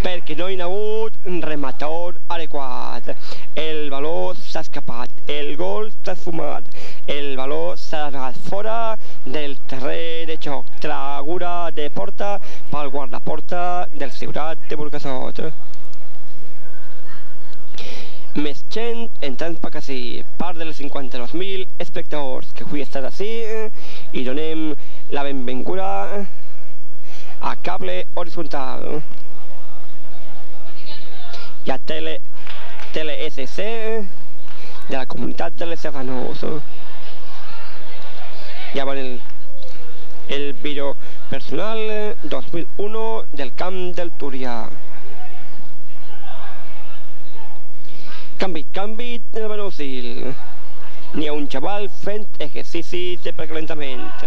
perquè no hi ha hagut rematador adequat. El baló s'ha escapat, el gol s'ha esfumat, el baló s'ha anat fora del terreny de joc. Tragura de porta pel guardaporta del Ciutat de Burgasot més gent entrant per ací, part dels 52.000 espectadors que avui estan ací i donem la benvinguda a Cable Horizontal i a Tele, Tele SC de la comunitat de les Serranos. Ja van el, el personal 2001 del camp del Túria. Canvi, canvi del Benocil. N'hi ha un xaval fent exercicis de precalentament.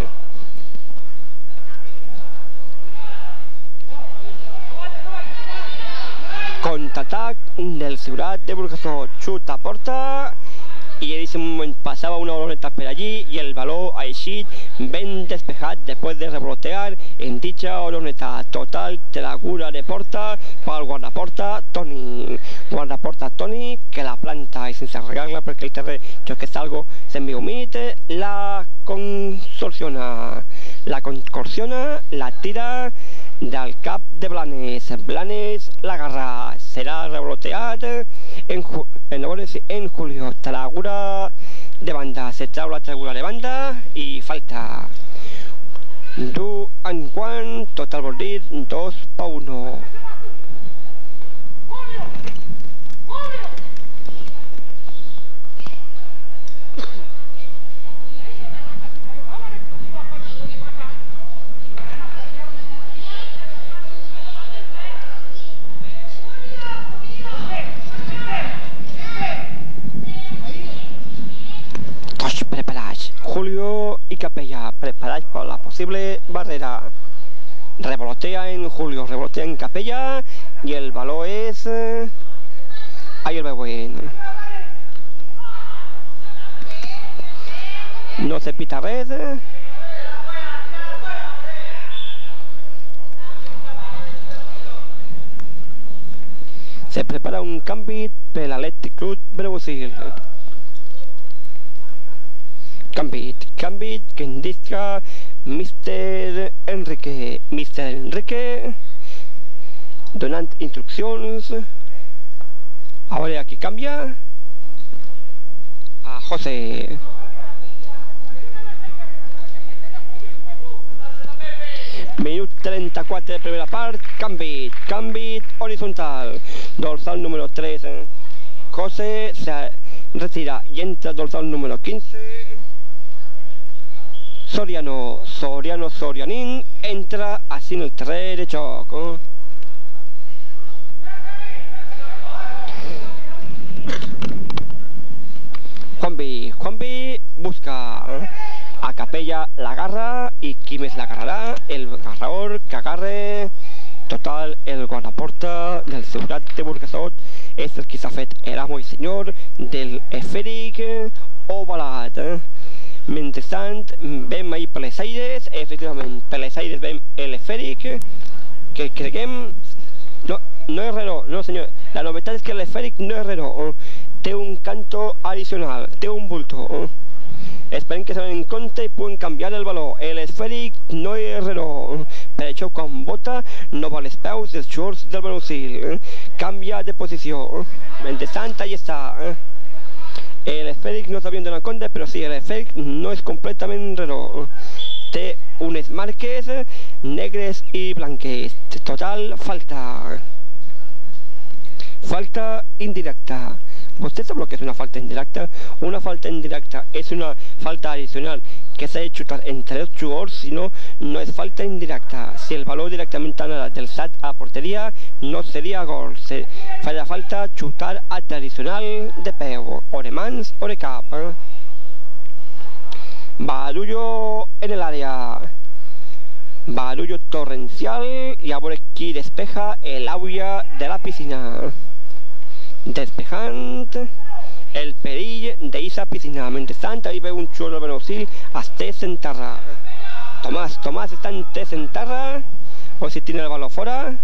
Contraatac del Ciutat de Burgasot. Xuta a porta i en aquest moment passava una boloneta per allí i el baló ha eixit ben despejat després de revolotear en dicha boloneta. Total de la cura de porta pel guardaporta Toni. Guardaporta Toni que la planta i sense regar-la perquè el terreny jo que salgo semi humit la consorciona. La concorciona, la tira del cap de Blanes. Blanes l'agarra. Serà revoloteat en, ju en, en Julio. Tragura de banda. Trau la tragura de banda i falta. Du en quan, total vol dir 2 pa 1. Tots preparats. Julio i Capella preparats per la possible barrera. Revolotea en Julio, revolotea en Capella i el baló és... eh, Ahí el veuen. No se pita res. Se prepara un canvi per l'Atlètic Club Breusil. Canvi, canvi que indica Mr. Enrique. Mr. Enrique donant instruccions. A veure, aquí canvia. A José. Minut 34 de primera part, canvi, canvi horizontal. Dorsal número 3, eh. José se retira y entra dorsal número 15. Soriano, Soriano, Sorianín entra así en el terreno de choco. Juanvi, Juanvi busca a Capella la garra y qui més l'agarrarà? El garrador que agarre total el guardaporta del de Burgasot és el que s'ha fet eramo i senyor del esfèric ovalat. Mentrestant, vem ahir per les aires, efectivament, per les aires que creguem... No, no és raro, no senyor, la novetat és que l'esfèric no és raro, té un canto adicional, té un bulto. Esperem que se en compte i puguen canviar el valor. L'esfèric no és raro, per això quan vota no va als peus dels shorts del Benusil. Canvia de posició. Mentrestant, ahí està. El esfèric no s'havien donat compte, però sí, l'esfèric no és completament raro. Té unes marques negres i blanques. Total, falta. Falta indirecta. ¿Usted sabe lo que es una falta indirecta? Una falta indirecta es una falta adicional que se ha hecho entre dos jugadores, si no, no es falta indirecta. Si el valor directamente anada del SAT a portería, no sería gol. Se la falta chutar a tradicional de peu, o de mans o de cap. Barullo en el área. Barullo torrencial y ahora aquí despeja el agua de la piscina. Despejant el perill d'eixa piscina. Mentrestant, ahí veu un estès en terra. Tomàs, Tomàs està entès en terra, o si tiene el baló fora,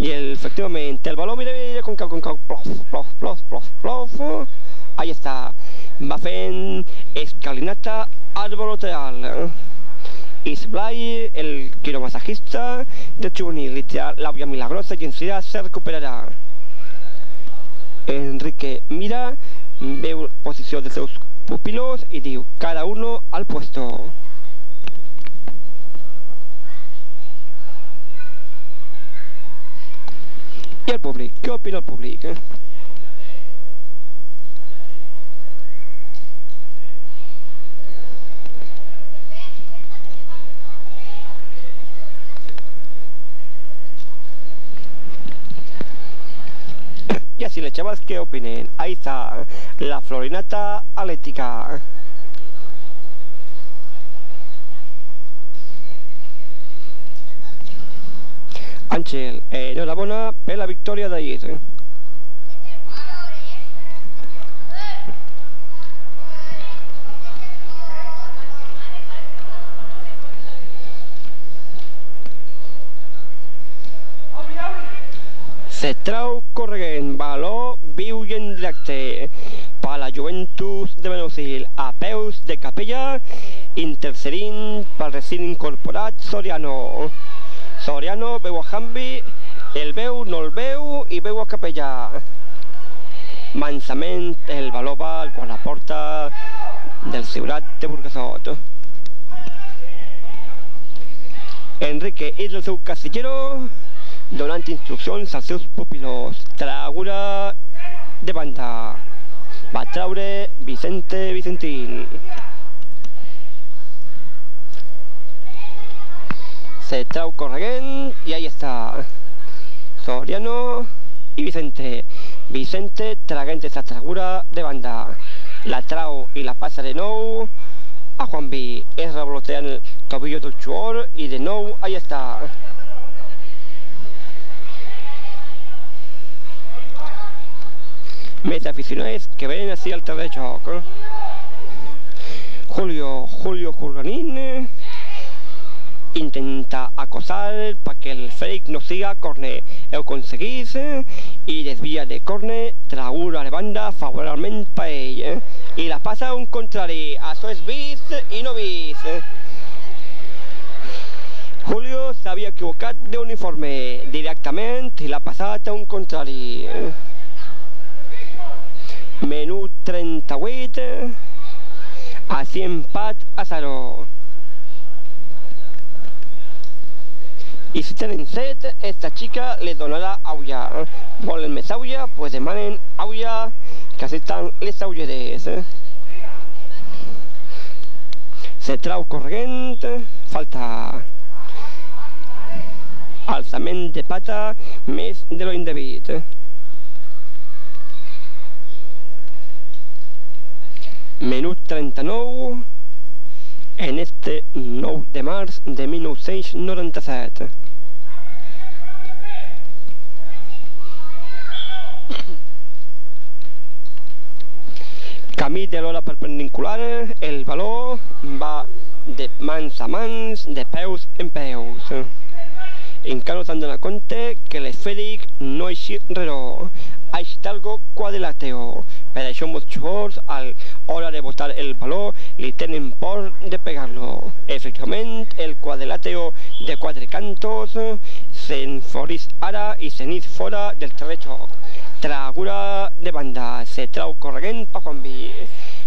y el, efectivamente el balón, mira, mira, con con cau, plof, plof, plof, plof, plof, ahí està, va fent escalinata arboloteal. Isblay, el quiromasajista juvenil, li tira l'àvia milagrosa i enseguida se recuperarà. Enrique mira, veu posició dels seus pupilos i diu, cada uno al puesto. I el públic, què opina el públic? Y así le chavas qué opinen. Ahí está la florinata atlética. Ángel, enhorabona per la victòria d'ahir. Se trau corrent, valor viu i en directe per la Juventus de Benusil a peus de capella intercedint pel recint incorporat Soriano. Soriano veu a Hambi, el veu, no el veu i veu a capella. Mansament el valor va al porta del Ciutat de Burgasot. Enrique és el seu casillero donant instruccions als seus pupilos. Tragura de banda. Va traure Vicente Vicentín. Se trau corregent i ahí està. Soriano i Vicente. Vicente traguent esa tragura de banda. La trau i la passa de nou a Juan B. Es revoloteant el tobillo del jugador i de nou ahí està. Més aficionats que venen així al de joc. Julio, Julio Jurganín intenta acosar para que el fake no siga corner. Ho aconseguís i desvia de corner, tragura la banda favorablement per ell. I la passa a un contrari. Això és vist i no vist. Julio s'havia equivocat d'uniforme directament i l'ha passat a un contrari. Menú 38, así empat a 0. Y si tienen set, esta chica les donarà aulla. Volen més aulla? Pues demanen aulla, que així estan les aulleres. Se trau corrent, falta alçament de pata més de lo indegut. Menú 39 en este 9 de març de 1997. Camí de l'hora perpendicular, el valor va de mans a mans, de peus en peus. Encara no s'han donat compte que l'esfèric no és rero, és algo quadrilàtero. Per això molts jugadors, a l'hora de botar el valor, li tenen por de pegar-lo. Efectivament, el quadrilàtero de quatre cantos s'enforís ara i s'anís fora del terreny de joc. Tragura de banda, se trau corregent per Juan B.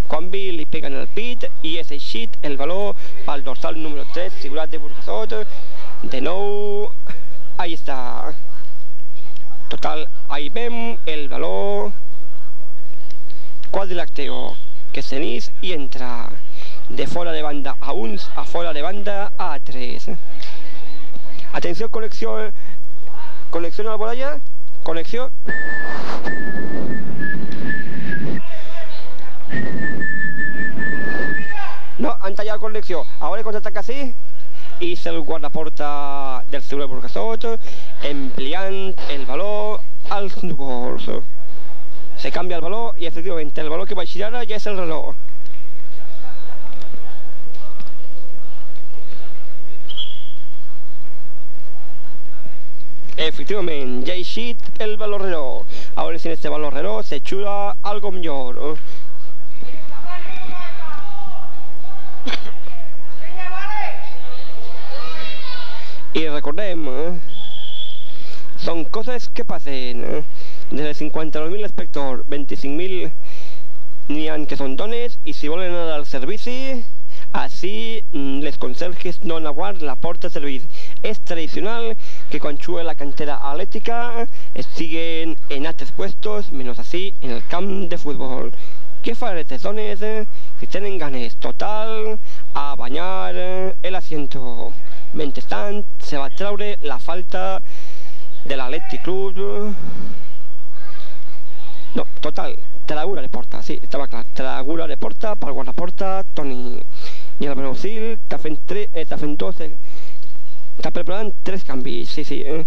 Juan B li pega en el pit i és eixit el valor pel dorsal número 3, figurat de Burgasot. De nou, ahí està. Total, ahí vem el valor quadrilacteo que s'enís i entra de fora de banda a uns a fora de banda a tres. Atenció, connexió, connexió a la bolalla, connexió. No, han tallat connexió. Ahora contraataca así i és el guardaporta del Segura de Burgasot empleant el valor als gols. Se canvia el valor i efectivament el valor que va eixir ara ja és el reloj. Efectivament, ja ha eixit el valor reloj. Ahora sin este valor reloj se xula algo millor. Y recordem, eh, són coses que passen. Eh? Des de 59.000 espectadors, 25.000 n'hi ha que són dones i si volen anar al servici, així mm, les conserges no aguard la porta de servici. És tradicional que juga la cantera atlètica estiguen en altres puestos, menys així en el camp de futbol. Què faré les dones eh, si tenen ganes total a banyar el asiento? Mentrestant, se va treure la falta de l'Atlètic Club. No, total, tragura de porta, sí, estava clar. Tragura de porta pel guardaporta, Toni. I el Benaucil està fent, tre, eh, està fent dos, eh, està preparant tres canvis, sí, sí. Eh.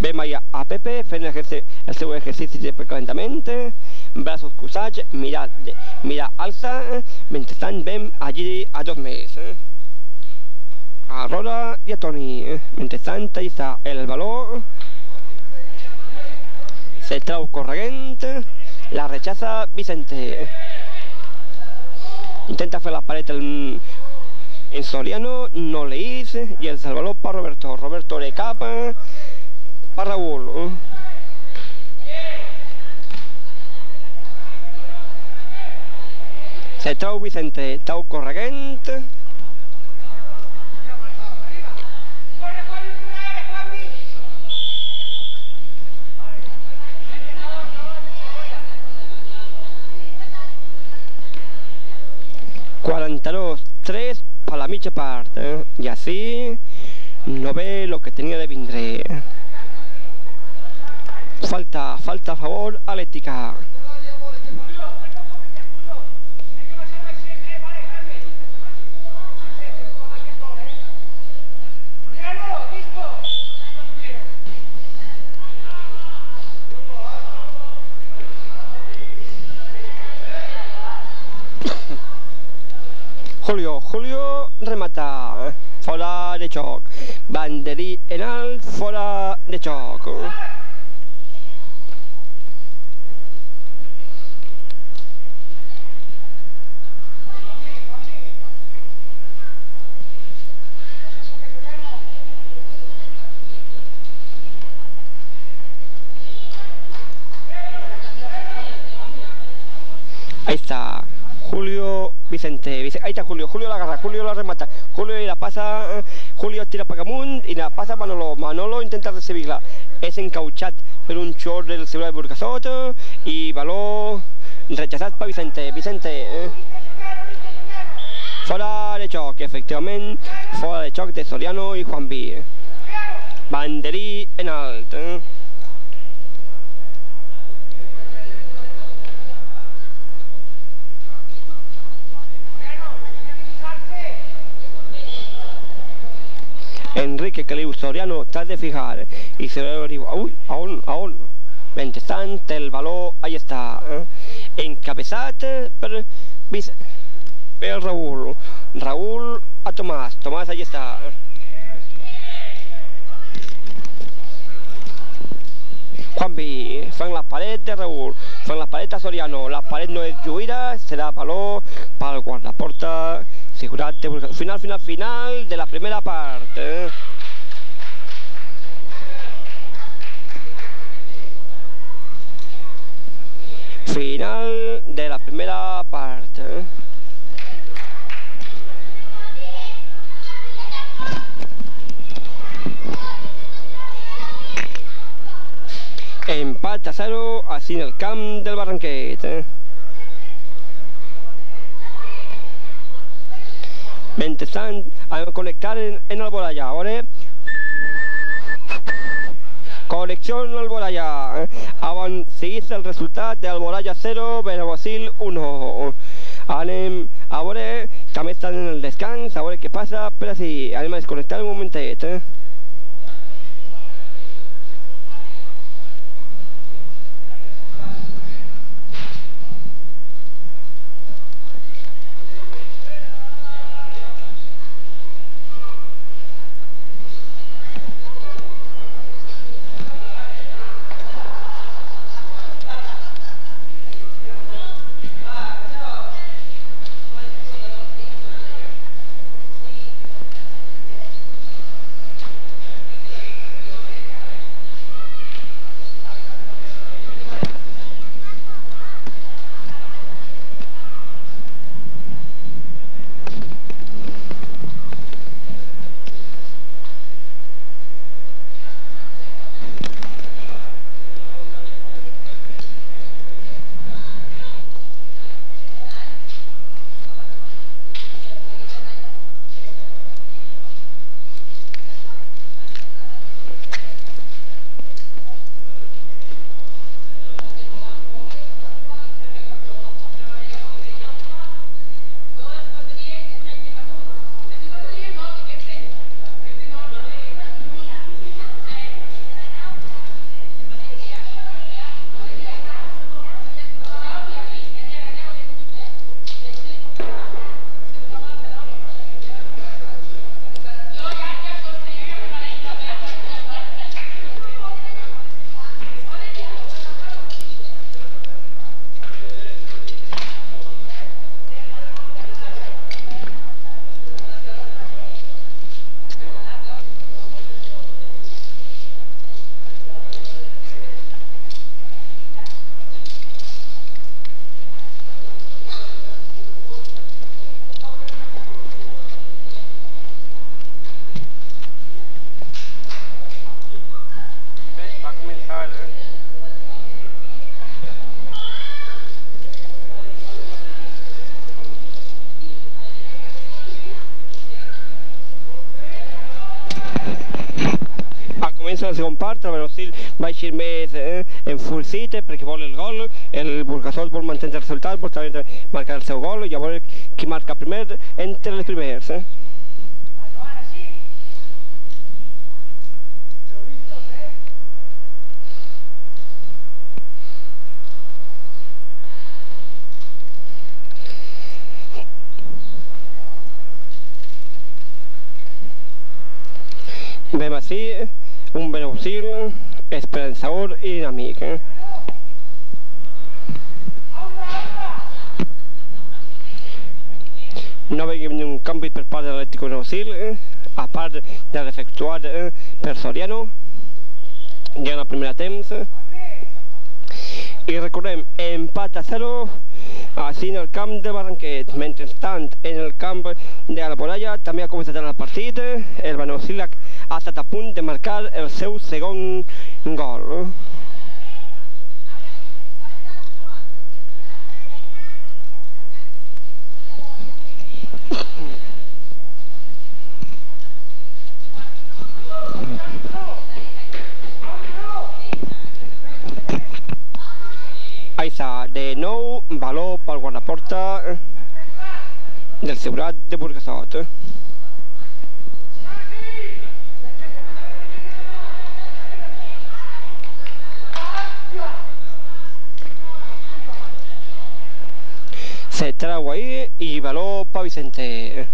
Vem allà a Pepe fent el, el seu calentament, eh, braços cruzats, mirar, de, mirar alça, eh, mentrestant vem allí a dos més. Eh a Roda y a Tony. Mentrestant, ahí està el valor se Cetrao Corregente, la rechaza Vicente. Intenta hacer la pared el, el, Soriano, no le hice, y el salvador para Roberto. Roberto le capa para Raúl. Cetrao Vicente, Tau Corregente. 42-3 para la Miche ¿eh? Y así no ve lo que tenía de Vindré. Falta, falta a favor, Atlética. Remata, fora de xoc. Banderí en alt, fora de xoc. Ahí está, Julio Vicente, Vicente, ahí está Julio, Julio la agarra, Julio la remata, Julio y la pasa, Julio tira para amunt i la passa Manolo, Manolo intenta recibir-la, és encauixat per un xor del Seguridad de Burgasot i valor rechazat per Vicente, Vicente, eh? fora de xoc, efectivament, fora de xoc de Soriano i Juan B. Banderí en alt, eh? Enrique Caliu Soriano t'has de fijar i Soriano diu, ui, a on, a on? Mentrestant, el valor, ahí està, eh? encabeçat per, per Raúl, Raúl a Tomàs, Tomàs, ahí està. Juanvi, fan la paret de Raúl, fan la paret a Soriano, la paret no és lluïda, serà valor pel guardaporta Final, final, final de la primera part. Eh? Final de la primera part. Eh? Empat empat a 0 així en el camp del Barranquet. Eh? Anem a connectar en, en el Boralla. A veure... Connexió en el resultat del Boralla 0, Benaguasil 1. Anem a veure, també estan en el descans, a veure què passa, però sí, anem a desconnectar un momentet. Eh? Comença el segon part, el Benostil va eixir més eh, en full cite perquè vol el gol, el Burgasol vol mantenir el resultat, vol també marcar el seu gol i llavors qui marca primer entre els primers. Eh? Vem així, un Benagusil esperançador i dinàmic. Eh? No veiem un canvi per part de l'Atlètico Benagusil, eh? a de l'efectuat eh, per Soriano, en el primer temps. I recordem, empat a 0 així en el camp de Barranquet. Mentrestant, en el camp de Alboraya també ha començat el partit. El Benagusil ha estat a punt de marcar el seu segon gol. Aiza, de nou, valor pel guardaporta del Segurat de Burgasot. Se trau ahí y valor para Vicente.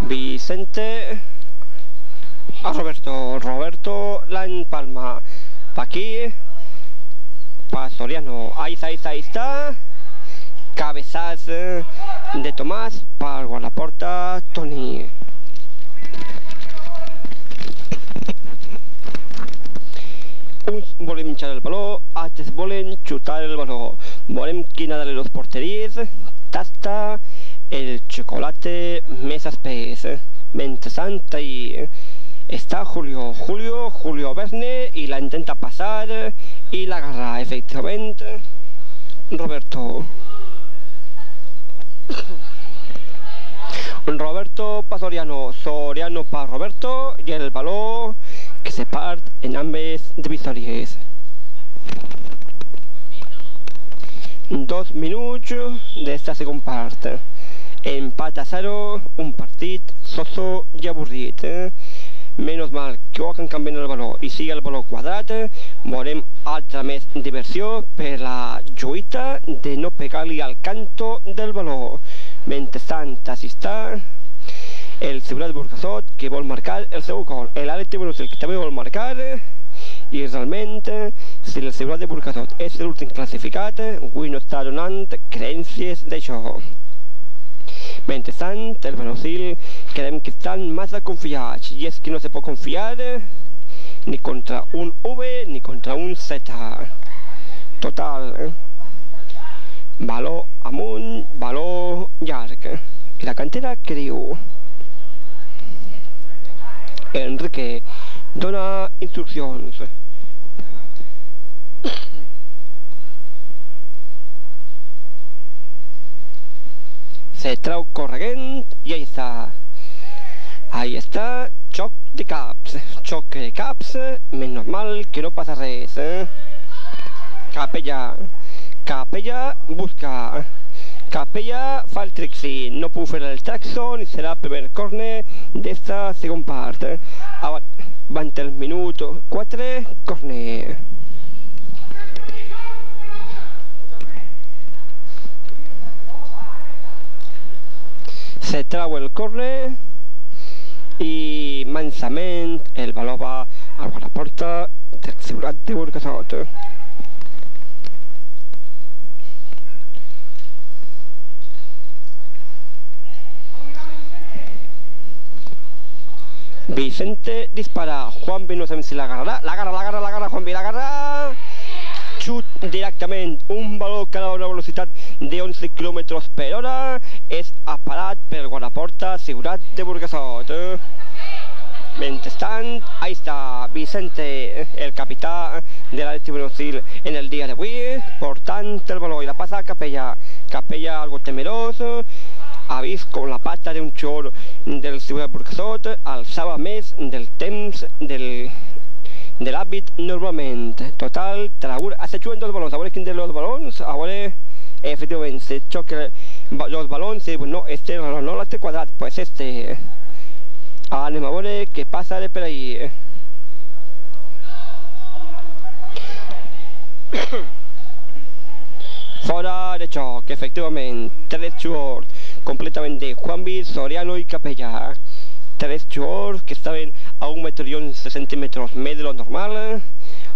Vicente a Roberto. Roberto la empalma. Pa aquí. Pa Soriano. Ahí está, ahí está, ahí está. Cabezas de Tomás para guardaporta Toni. Uns volen hinchar el baló, altres volen xutar el baló. Volem quina de les porteries tasta el chocolate més espès. Mentrestant, ahí está Julio. Julio, Julio Verne y la intenta pasar y la agarra efectivamente Roberto. Roberto para Soriano, Soriano para Roberto y el balón que se parte en ambas divisorias. Dos minutos de esta segunda parte. Empat a zero, un partit soso i avorrit. Eh? Menys mal que ho canvien el baló i sigui el baló quadrat, veurem altra més diversió per la lluita de no pegar-li al canto del baló. Mentrestant, així està el Ciutat Burgasot que vol marcar el seu gol. L'Àlex Brussel que també vol marcar i realment si el Ciutat de Burgasot és l'últim classificat avui no està donant creencies d'això. Mentrestant, el Benocil creiem que estan massa confiats i és que no se pot confiar ni contra un V ni contra un Z. Total, eh? valor amunt, valor llarg. I la cantera diu? Enrique dona instrucciones. Se trau corregent y ahí está. Ahí está, choc de caps. Choque de caps, menos mal que no pasa res. Eh. Capella. Capella busca. Capella fa el trixie, no pudo el traxon y será el primer corner de esta segunda parte. 20 al minuto, 4 corner. Se trau el corner i mansament el baló va a la porta del segurat de Burgasot. Vicente dispara, Juanvi no sabem si la agarrarà, la agarra, la agarra, la agarra, Juanvi, la agarra, xut directament, un baló que una velocitat de 11 km per hora. És aparat per guardaporta Ciutat de Burgasot. Mentrestant, ahí està Vicente, el capità de la Brasil en el dia d'avui, portant el baló i la passa a Capella. Capella algo temeroso, ha vist com la pata d'un xor del Ciutat de Burgasot alçava més del temps del, de l'hàbit normalment. Total, tragur, hace jugando los balones, a veure quin de los balones, a veure, efectivament, se choca los balones y bueno, este no, no este quadrat, pues este. Anem a veure què passa de per ahí. Fora de xoc, efectivament, tres jugadors completament de Juanvi, Soriano i Capella. Tres jugadors que estaven a un metro y once centímetros més de lo normal,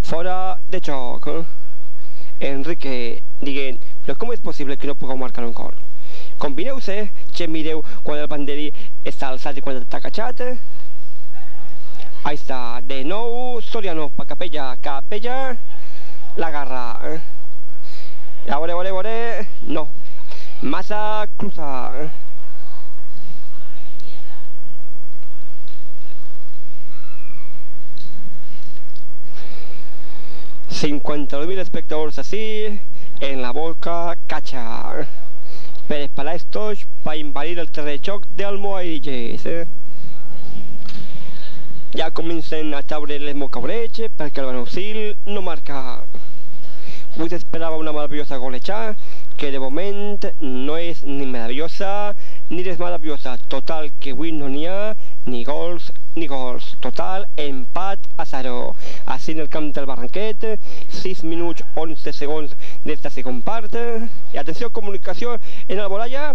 fora de xoc. Enrique dient, però com és possible que no pugueu marcar un gol? Combineu-se, que mireu quan el banderí està alçat i quan està cachat. Ahí està, de nou, Soriano pa Capella, Capella, la garra. A veure, a veure, a veure, no. Massa cruza. 52.000 espectadors así en la boca cacha per para estos para invadir el terreno de xoc d'Almoailles eh? ja comencen a taure les mocabreig perquè el Benocil no marca avui s'esperava una meravellosa goleja que de moment no és ni meravellosa ni és meravellosa total que avui no ni gols ni gols. Total, empat a 0. Així en el camp del Barranquet, 6 minuts 11 segons d'esta segona part. I atenció, comunicació en Boralla.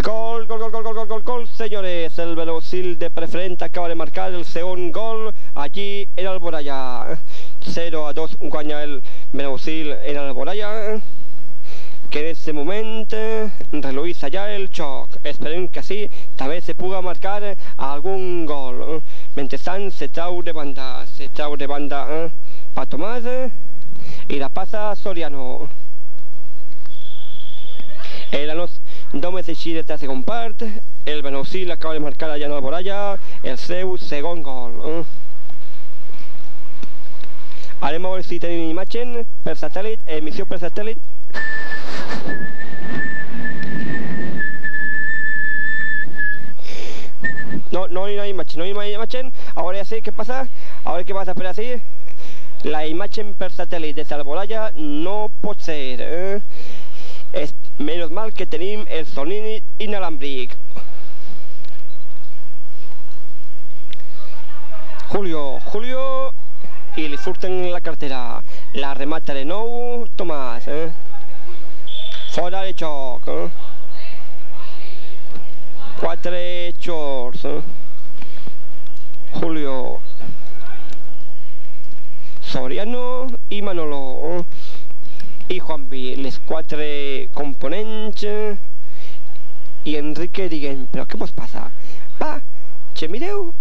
Gol, gol, gol, gol, gol, gol, gol, gol, senyores. El Velocil de preferent acaba de marcar el segon gol allí en el Boralla. 0 a 2 guanya el Velocil en el Boralla que en este moment reluïssa ja el xoc. Esperem que així també se puga marcar algun gol. Mentrestant se trau de banda, se trau de banda eh, pa Tomàs i la passa Soriano. El Anos així de la segona part, el Benocil acaba de marcar allà en el Boralla el seu segon gol. Eh. A veure si tenim imatge per satèl·lit, emissió per satèl·lit. No, no, no hay imagen, no hay imagen. Ahora ya sé qué pasa. Ahora qué pasa, pero así. La imagen per satèl·lit de Salvolaya no pot ser. Eh? És menys mal que tenim el sonini inalàmbric. Julio, Julio, i li surten la cartera. La remata de nou, Tomàs. Eh? De xoc. Eh? Eh? Julio. Soriano i Manolo. Eh? I Juanvi, les quatre components. eh? I Enrique dient, però què vos passa? Va, che mireu.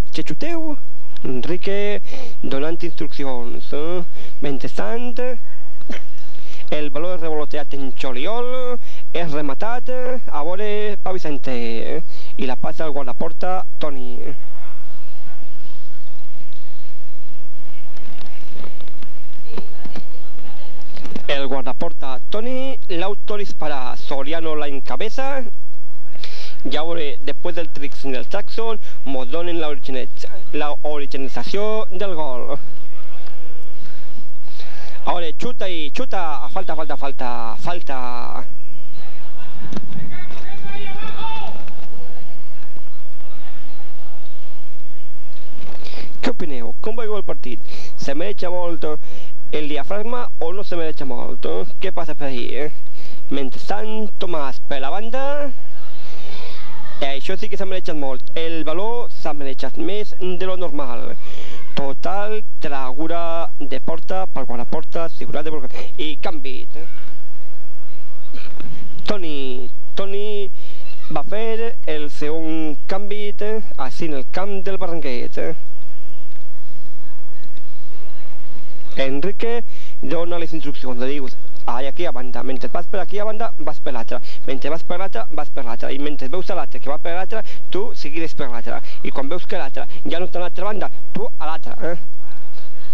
Enrique donant instruccions. Eh? El valor revoloteat en Xoliol és rematat a veure Pau Vicente i la passa al guardaporta Toni. El guardaporta Tony l'autorispara, Soriano la encabeza y ahora después del tricks del Jackson nos donen la, origine- la originalización del gol. Ahora chuta y chuta, falta, falta, falta, falta. Què opineu? Com veieu el partit? Se mereix molt el diafragma o no se mereix molt? Què passa per ahí? Eh? Mentrestant, Tomàs per la banda, eh, això sí que s'ha mereixat molt. El valor s'ha mereixat més de lo normal. Total tragura de porta per guardaporta, seguretat de porta i canvi. Toni, Toni va el segon canvi així en el camp del Barranquet. Enrique dona les instruccions, li dius, ai, aquí a banda, mentre vas per aquí a banda, vas per l'altra, mentre vas per l'altra, vas per l'altra, i mentre veus a l'altre que va per l'altra, tu seguires per l'altra, i quan veus que l'altre ja no està a l'altra banda, tu a l'altra, eh?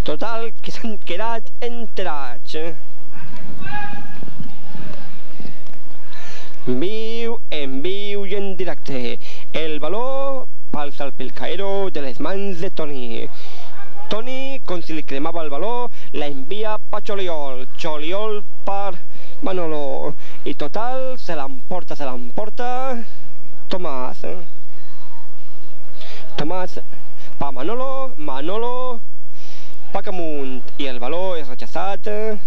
Total, que s'han quedat enterats, eh? Viu, en viu i en directe, el valor pels al pilcaero de les mans de Toni. Toni, cremava el valor, la envia pa Xoliol, Xoliol per Manolo. I total, se l'emporta, se l'emporta Tomàs. eh? Tomàs pa Manolo, Manolo pa Camunt. I el valor és rechaçat eh,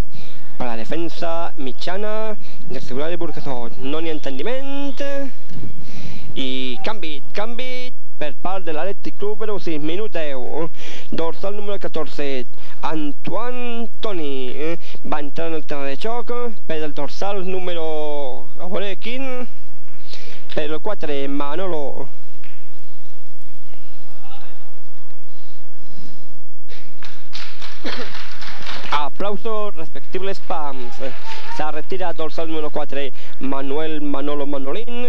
per la defensa mitjana del Segurat de Burgasot. No n'hi ha entendiment i canvi, canvi per part de l'Atlètic Club però 6 minut 10 dorsal número 14 Antoine Toni eh, va entrar en el terreny de xoc per el dorsal número a el 4 Manolo. Aplausos respectibles PAMS se retira dorsal número 4 Manuel Manolo Manolín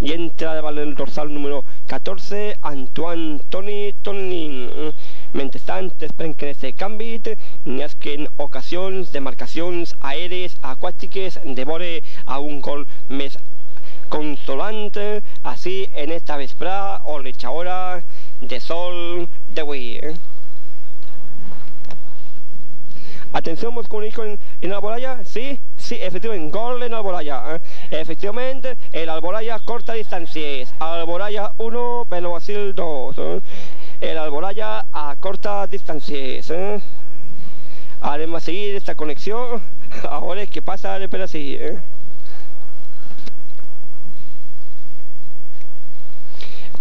y entra davant el dorsal número 14 Antoine Toni Tonin mentrestant esperen que se canvi n'hi ha que en ocasions de marcacions aèries aquàtiques de vore a un gol més consolant així en esta vesprada o lecha hora de sol d'avui eh? Atención, hemos comunicado en, en Alboraya, sí, sí, efectivamente, gol en Alboraya. ¿eh? Efectivamente, el Alboraya corta distancias. Alboraya 1, Benaguasil 2. ¿eh? El Alboraya a corta distancias. ¿eh? Haremos seguir esta conexión. Ahora es que pasa per así.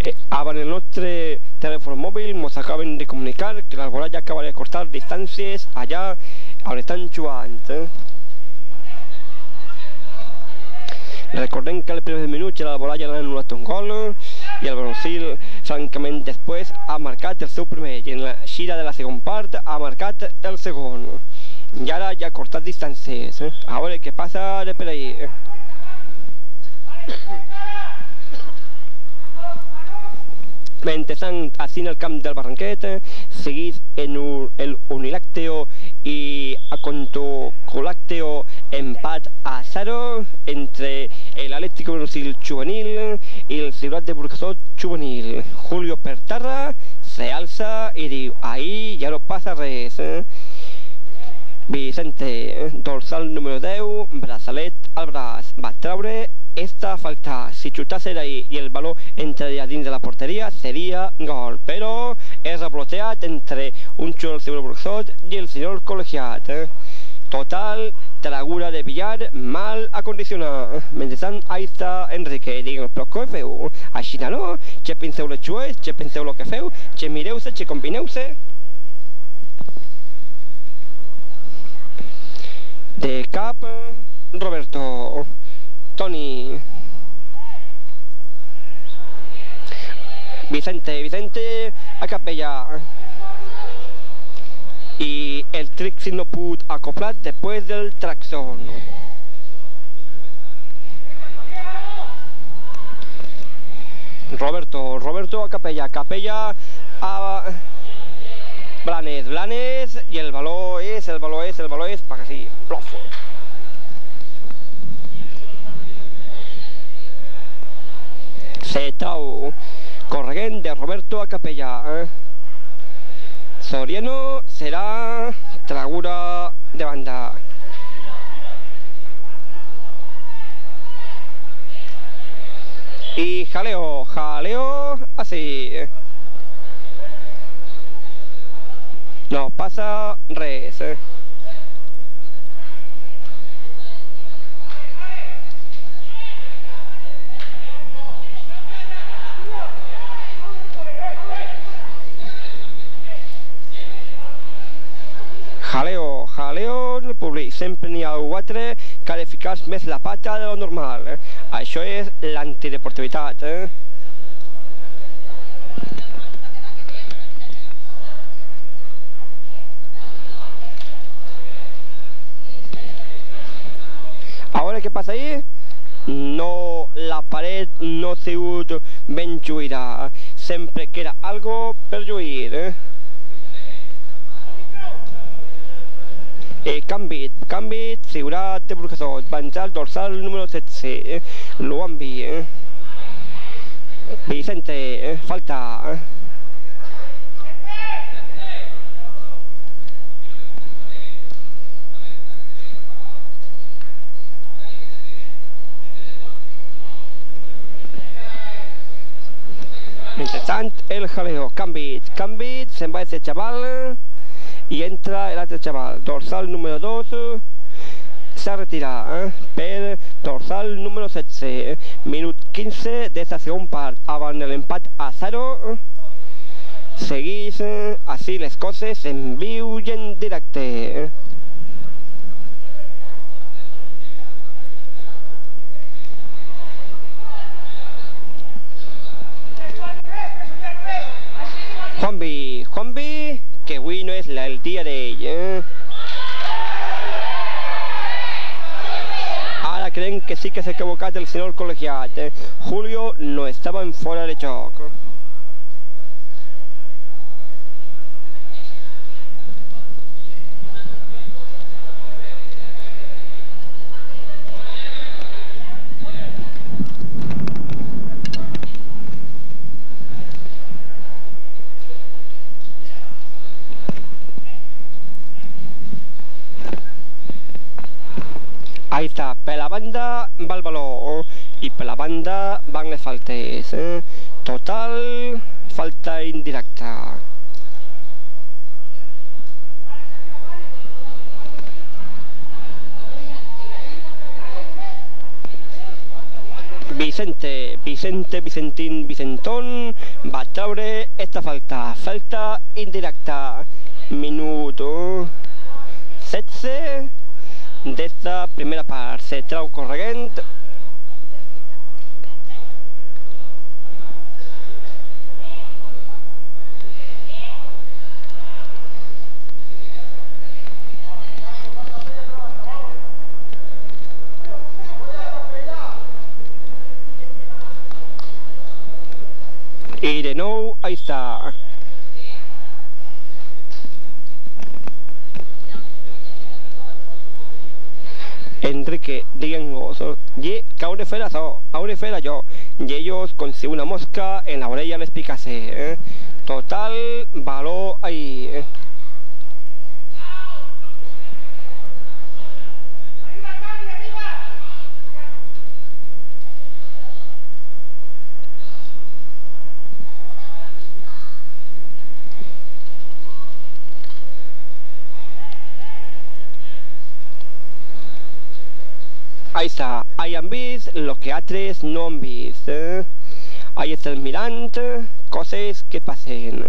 ¿Eh? Eh, el nostre telèfon mòbil ens acaben de comunicar que l'Alboraya acaba de cortar distàncies allà on estan jugant. Eh? Recordem que al primer minut l'Alboraya l'ha anul·lat un gol i el Brasil, francament, després ha marcat el seu primer i en la xira de la segona part ha marcat el segon. I ara ja ha cortat distàncies. Eh? A de per ahí. Eh? Mentrestant, així en el camp del Barranquet, seguís en un, el unilàcteo i con tu colácteo empat a 0 entre el Atlético Brasil juvenil i el Ciutat de Burgasot juvenil. Julio Pertarra se i diu, ahir ja no passa res. Eh? Vicente, dorsal número 10, braçalet al braç, va esta falta. Si xutase d'ahir i el baló entraria dins de la porteria, seria gol. Però és rebloteat entre un xut del senyor Burxot i el senyor col·legiat. Eh? Total, tragura de billar mal acondicionat. Mentrestant, ahí està Enrique. Digue'm, però què feu? Així no? Què penseu les xues? Què penseu el que feu? Què mireu-se? Què combineu-se? De cap, Roberto. Tony. Vicente, Vicente a capella. Y el Trixie no pudo acoplar después del traxón. Roberto, Roberto a capella, capella a Blanes, Blanes y el balón es, el balón es, el balón es, para que sí, plofo. Se trau corregent de Roberto a capella. Eh? Soriano serà tragura de banda. Y jaleo, jaleo, así. No pasa res. Públic. Sempre n'hi ha algú altre que ha de ficar més la pata de lo normal. Eh? Això és l'antideportivitat. Eh? Ahora, què passa? No, la paret no ha sigut ben lluïda. Sempre queda algo per lluir. Eh? Eh, canvi, canvi, Ciutat de Burgasot, el dorsal número 16, eh? Luambi, eh? Vicente, eh? falta, eh? Mentrestant, el jaleo, canvi, canvi, se'n va ese xaval i entra l'altre xaval, dorsal número 2, s'ha retirat eh? per dorsal número 16, eh? minut 15 de la segon part, avant l'empat a 0, eh? seguís eh? així les coses en viu i en directe. Eh? Juanvi, Juanvi, que avui no és la- el dia d'ell, eh? Ara creiem que sí que s'ha equivocat el senyor col·legiat. Eh? Julio no estava en fora de joc. Ahí está, per la banda va el baló i per la banda van les faltes. Eh? Total, falta indirecta. Vicente, Vicente, Vicentín, Vicentón va treure esta falta. Falta indirecta. Minuto 16 d'esta primera part. Se trau corregent. I de nou, ahí està. Enrique Diengos, y caure ferazo, aure fera yo, y ellos consiguen una mosca en la orella les picase, ¿eh? total valor ahí. ¿eh? Ahí está, hayan vist lo que altres no han vist. Eh? Ahí estan mirant coses que passen.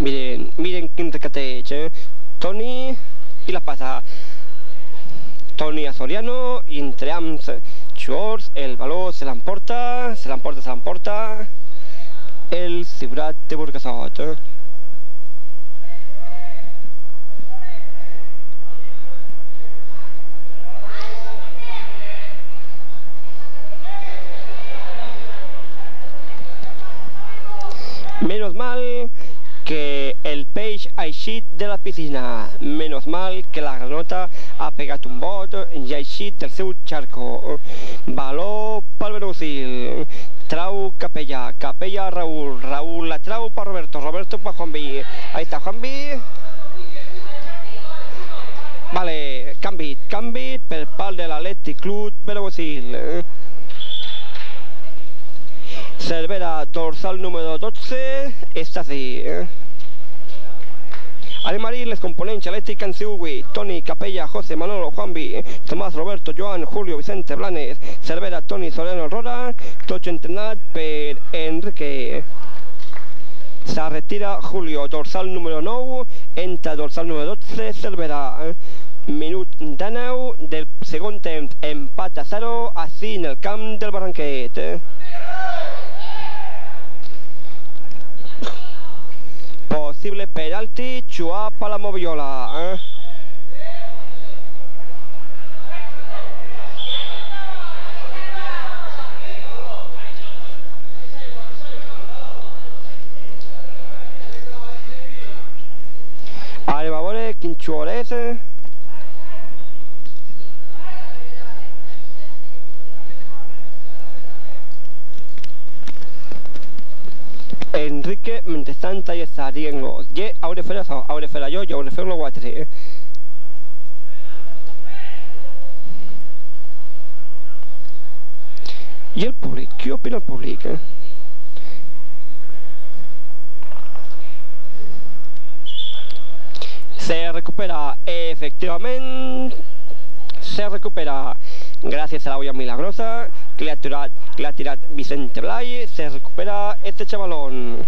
Miren, miren quin recateig, eh? Toni i la passa. Toni a Soriano i entre jugadors el valor se l'emporta, se l'emporta, se l'emporta el Ciutat de Burgasot. Eh? Menos mal que el peix ha eixit de la piscina. Menos mal que la granota ha pegat un bot i ha eixit del seu xarco. Baló pel Berusil. Trau Capella. Capella Raúl. Raúl la trau per Roberto. Roberto per Juanvi. Ahí está Juanvi. Vale, canvi, canvi pel pal de l'Atlètic Club Berusil. Cervera, dorsal número 12, està así. Eh? Además, les components elèctric en Siugui, Toni, Capella, José, Manolo, Juanvi, Tomás, Roberto, Joan, Julio, Vicente, Blanes, Cervera, Toni, Soriano, Rora, tots entrenat per Enrique. Se retira Julio, dorsal número 9, entra dorsal número 12, Cervera. Eh? Minut 9 del segon temps, empat a 0, així en el camp del Barranquet. Posible penalti, Chua per la Moviola. Eh? Anem a Enrique Mentesanta y díganlo. Ye, aure fuera, aure fuera yo, yo aure fuera lo guatre. I el públic? Què opina el públic? Eh? Se recupera, efectivament, se recupera gràcies a la olla milagrosa que le ha tirat, que le ha tirat Vicente Blay, se recupera este chavalón.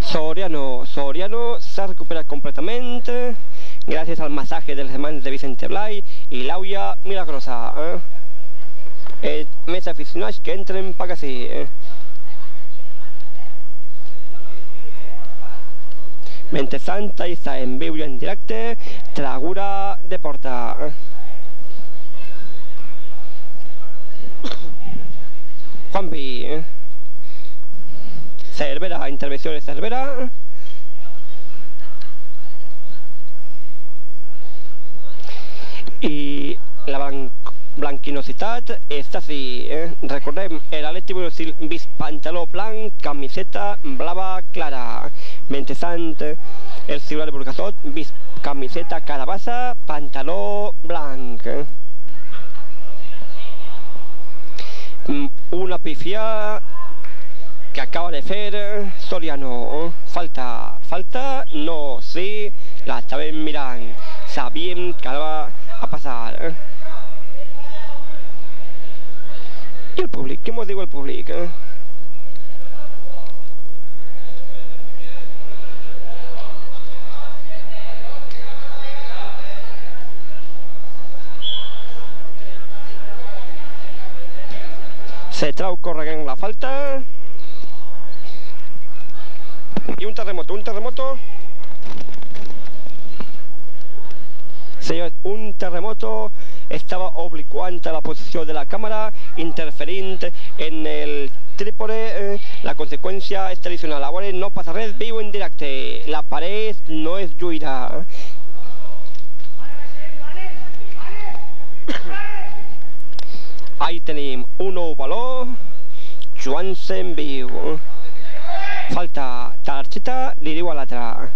Soriano, Soriano se recupera completamente gracias al masaje de las manos de Vicente Blay i l'aulla milagrosa. Eh? Eh, més aficionats que entren per que sí. Eh? Mentrestant, ahí està en viu i en directe, Tragura de Eh? Cervera, intervenció de Cervera. I la blanc blanquinositat està així, eh? Recordem, l'Atleti Brasil vist pantaló blanc, camiseta blava clara. Mentrestant, el Ciutat de Burgasot vist camiseta carabassa, pantaló blanc. Una pifia que acaba de fer Soriano. Falta, falta, no, sí, la estàvem mirant. Sabíem que va a passar. Eh? I el públic? Què m'ho diu el públic? Se trau corregent la falta. I un terremoto, un terremoto. Señor, un terremoto estava obliquant a la posició de la càmera, interferint en el Trípode, eh, la conseqüència és tradicional. A veure, no passa res, viu en directe. La paret no es lluirà. Ahí tenim un nou valor, jugant-se en viu. Falta targeta, li diu a l'altre.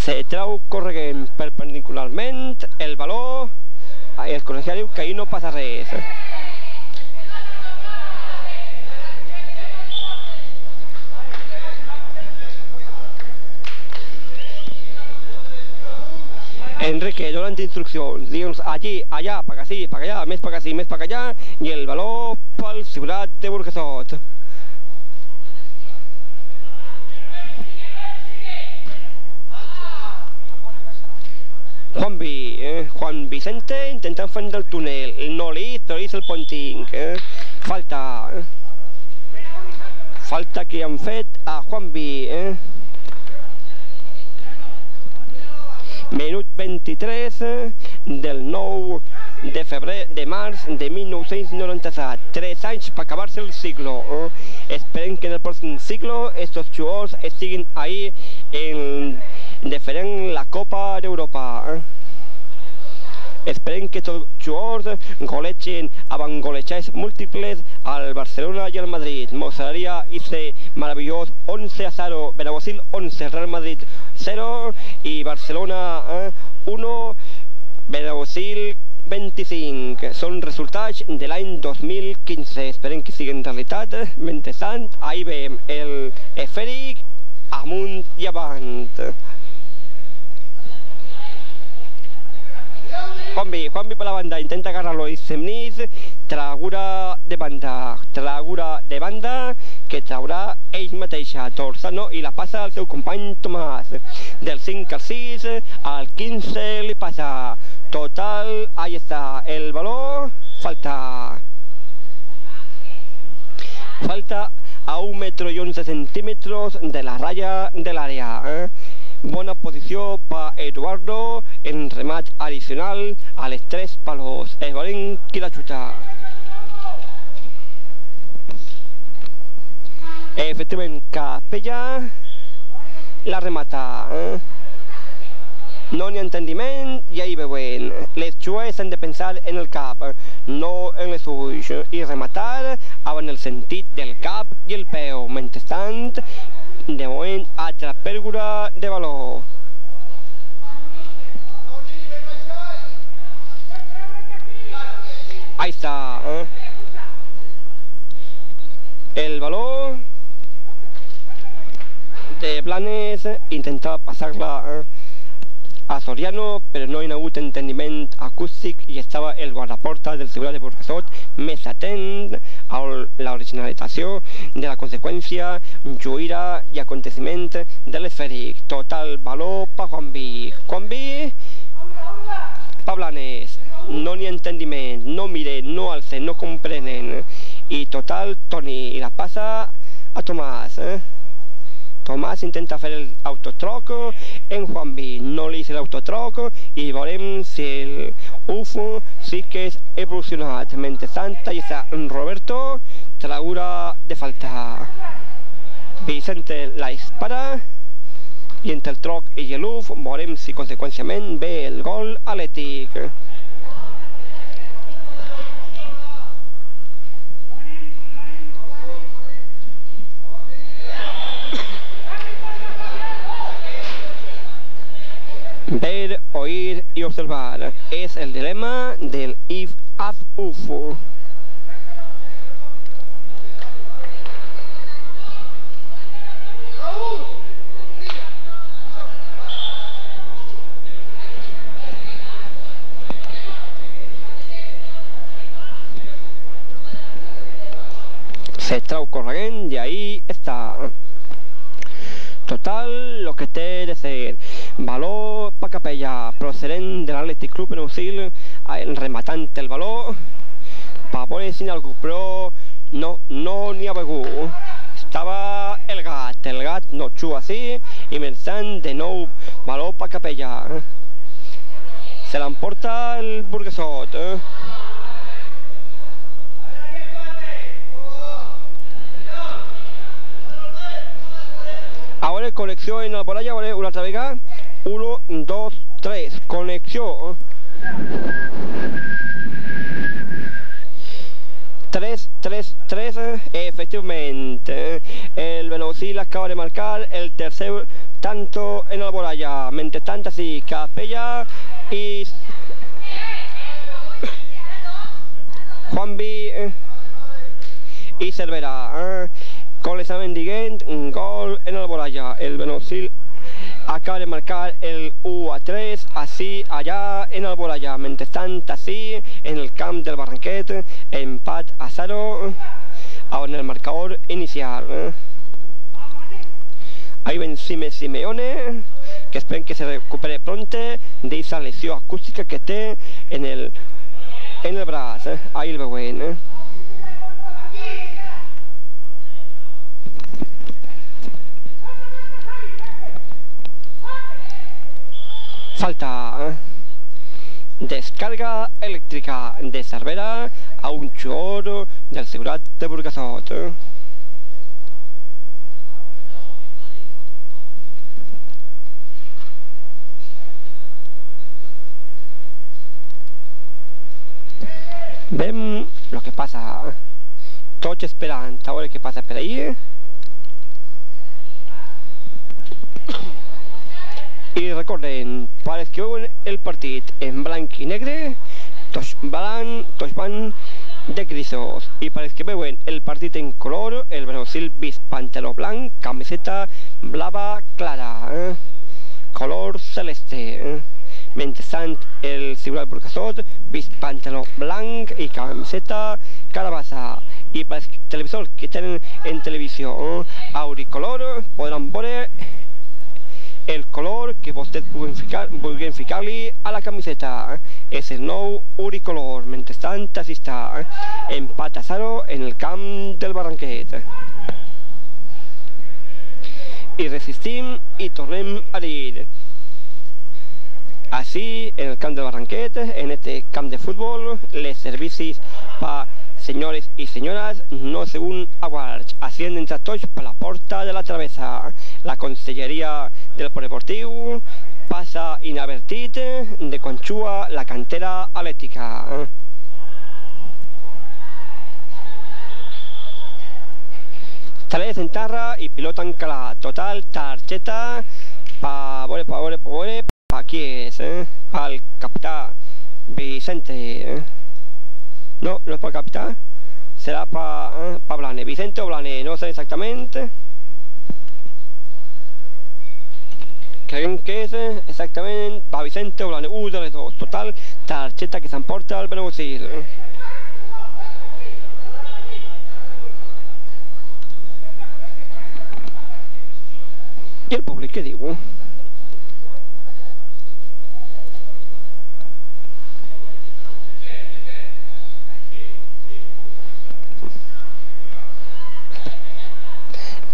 Se trau corregent perpendicularment el valor el col·legiat diu que ahir no passa res. Enrique donant instruccions, dius allí, allà, per aquí, per allà, més per aquí, més per allà, i el valor pel ciutat de Burguesot. Juanvi, eh? Juan Vicente intentant fer del túnel, no li, però el ponting, eh? falta, eh? falta que han fet a Juanvi, eh? Minut 23 eh, del 9 de febrer de març de 1997. Tres anys per acabar-se el ciclo. Esperem que en el pròxim ciclo estos jugadors estiguin ahí en defendent la Copa d'Europa. Eh? Esperem que els jugadors golegen avant múltiples al Barcelona i al Madrid. Mostraria ese maravillós 11 a 0, Benaguasil 11, Real Madrid 0 i Barcelona eh, 1, Benaguasil 25. Són resultats de l'any 2015. Esperem que siguin realitat. Mentrestant, ahí veiem el esfèric amunt i avant. Juanvi, Juanvi per la banda, intenta agarrar-lo i Semnis, tragura de banda, tragura de banda, que traurà ell mateixa, Torzano, i la passa al seu company Tomàs. Del 5 al 6, al 15 li passa. Total, ahí està, el valor, falta... Falta a un metro y 11 centímetros de la raya del área. Eh? Bona posició per Eduardo en remat addicional a les tres palos. Es veurem qui la xuta. Efectivament, Capella la remata. No ha entendiment i ahí veuen. Les xues han de pensar en el cap, no en les ulls, i rematar amb el sentit del cap i el peu. Mentrestant, de moment, altra pèrdua de valor. Ahí está. ¿eh? El valor de Blanes intentava passar-la eh, a Soriano, però no hi ha hagut entendiment acústic i estava el guardaporta del Segurat de Burguesot més atent a l'originalització de la conseqüència, lluïra i aconteciment de l'esfèric. Total valor per Juanvi. Juanvi, pa Blanes, no n'hi entendiment, no miren, no alcen, no comprenen. I total, Toni, i la passa a Tomàs. Eh? Tomàs intenta fer el autotroc en Juanvi, no li hice l'autotroc i veurem si el UFO sí que és evolucionat. Mentrestant, allà està Roberto, tragura de falta. Vicente la dispara i entre el troc i l'UF veurem si conseqüenciament ve el gol atlètic. Ver, oír y observar es el dilema del if af ufo. Se trau corregent i ahí està. Total, lo que té de valor per capella procedent de l'Atlètic Club Benausil rematant el valor per veure si algú, però no, no n'hi ha algú. Estava el gat, el gat no xua així i mentrestant de nou valor per capella. se l'emporta el Burguesot. Eh? Ahora conexió en Alboraya, ahora una altra vegada. 1, 2, 3. Conexió. 3, 3, 3, efectivamente. El Benaguasil acaba de marcar el tercer tanto en Alboraya. Mente tanta sí, Capella y Juan B y Cervera. eh. Con Digent, un gol en Alboraya. El Benaguasil acaba de marcar el 1 a 3, así allá en Alboraya. Mente tanta así en el camp del Barranquet, empat a 0 ahora en el marcador inicial. Ahí ven Sime Simeone, que esperen que se recupere pronto de esa lesión acústica que té en el, en el brazo. Ahí el veuen. Eh. Falta. eh. Descarga eléctrica de Cervera a un chorro del Segurat de Burgasot. eh. Ven lo que pasa. Tots esperant a veure què passa per ahí. I recorden, per veuen el partit en blanc i negre, tots van, tots van de grisos. Per als que veuen el partit en color, el Brasil vist pantaló blanc, camiseta blava clara, eh? color celeste. Eh? Mentrestant, el Ciutat Burgasot vist pantaló blanc i camiseta carabassa. I per als televisors que tenen en televisió eh? auricolor podran veure el color que ficar- vulguin ficar-li a la camiseta. eh? És el nou auricolor. Mentrestant, així està. eh? Empat a 0 en el camp del Barranquet. I resistim i tornem a dir. Así, en el camp del Barranquet, en este camp de fútbol, les servicis para señores y señoras no según aguards. Ascienden tots per la porta de la travessa. La Conselleria del Polideportiu passa inadvertit de Conxua la cantera atlètica. Tres en terra i pilota en calat. Total, targeta pa veure, pa veure, pa veure, pa qui és, eh? Pel capità Vicente. Eh? No, no és pel capità. Serà pa, eh? Vicente o no sé exactament. Creiem que és eh, exactament pa Vicente o Blane. De les dos. Total, targeta que s'emporta el Benaguasil. Eh? I el públic què diu?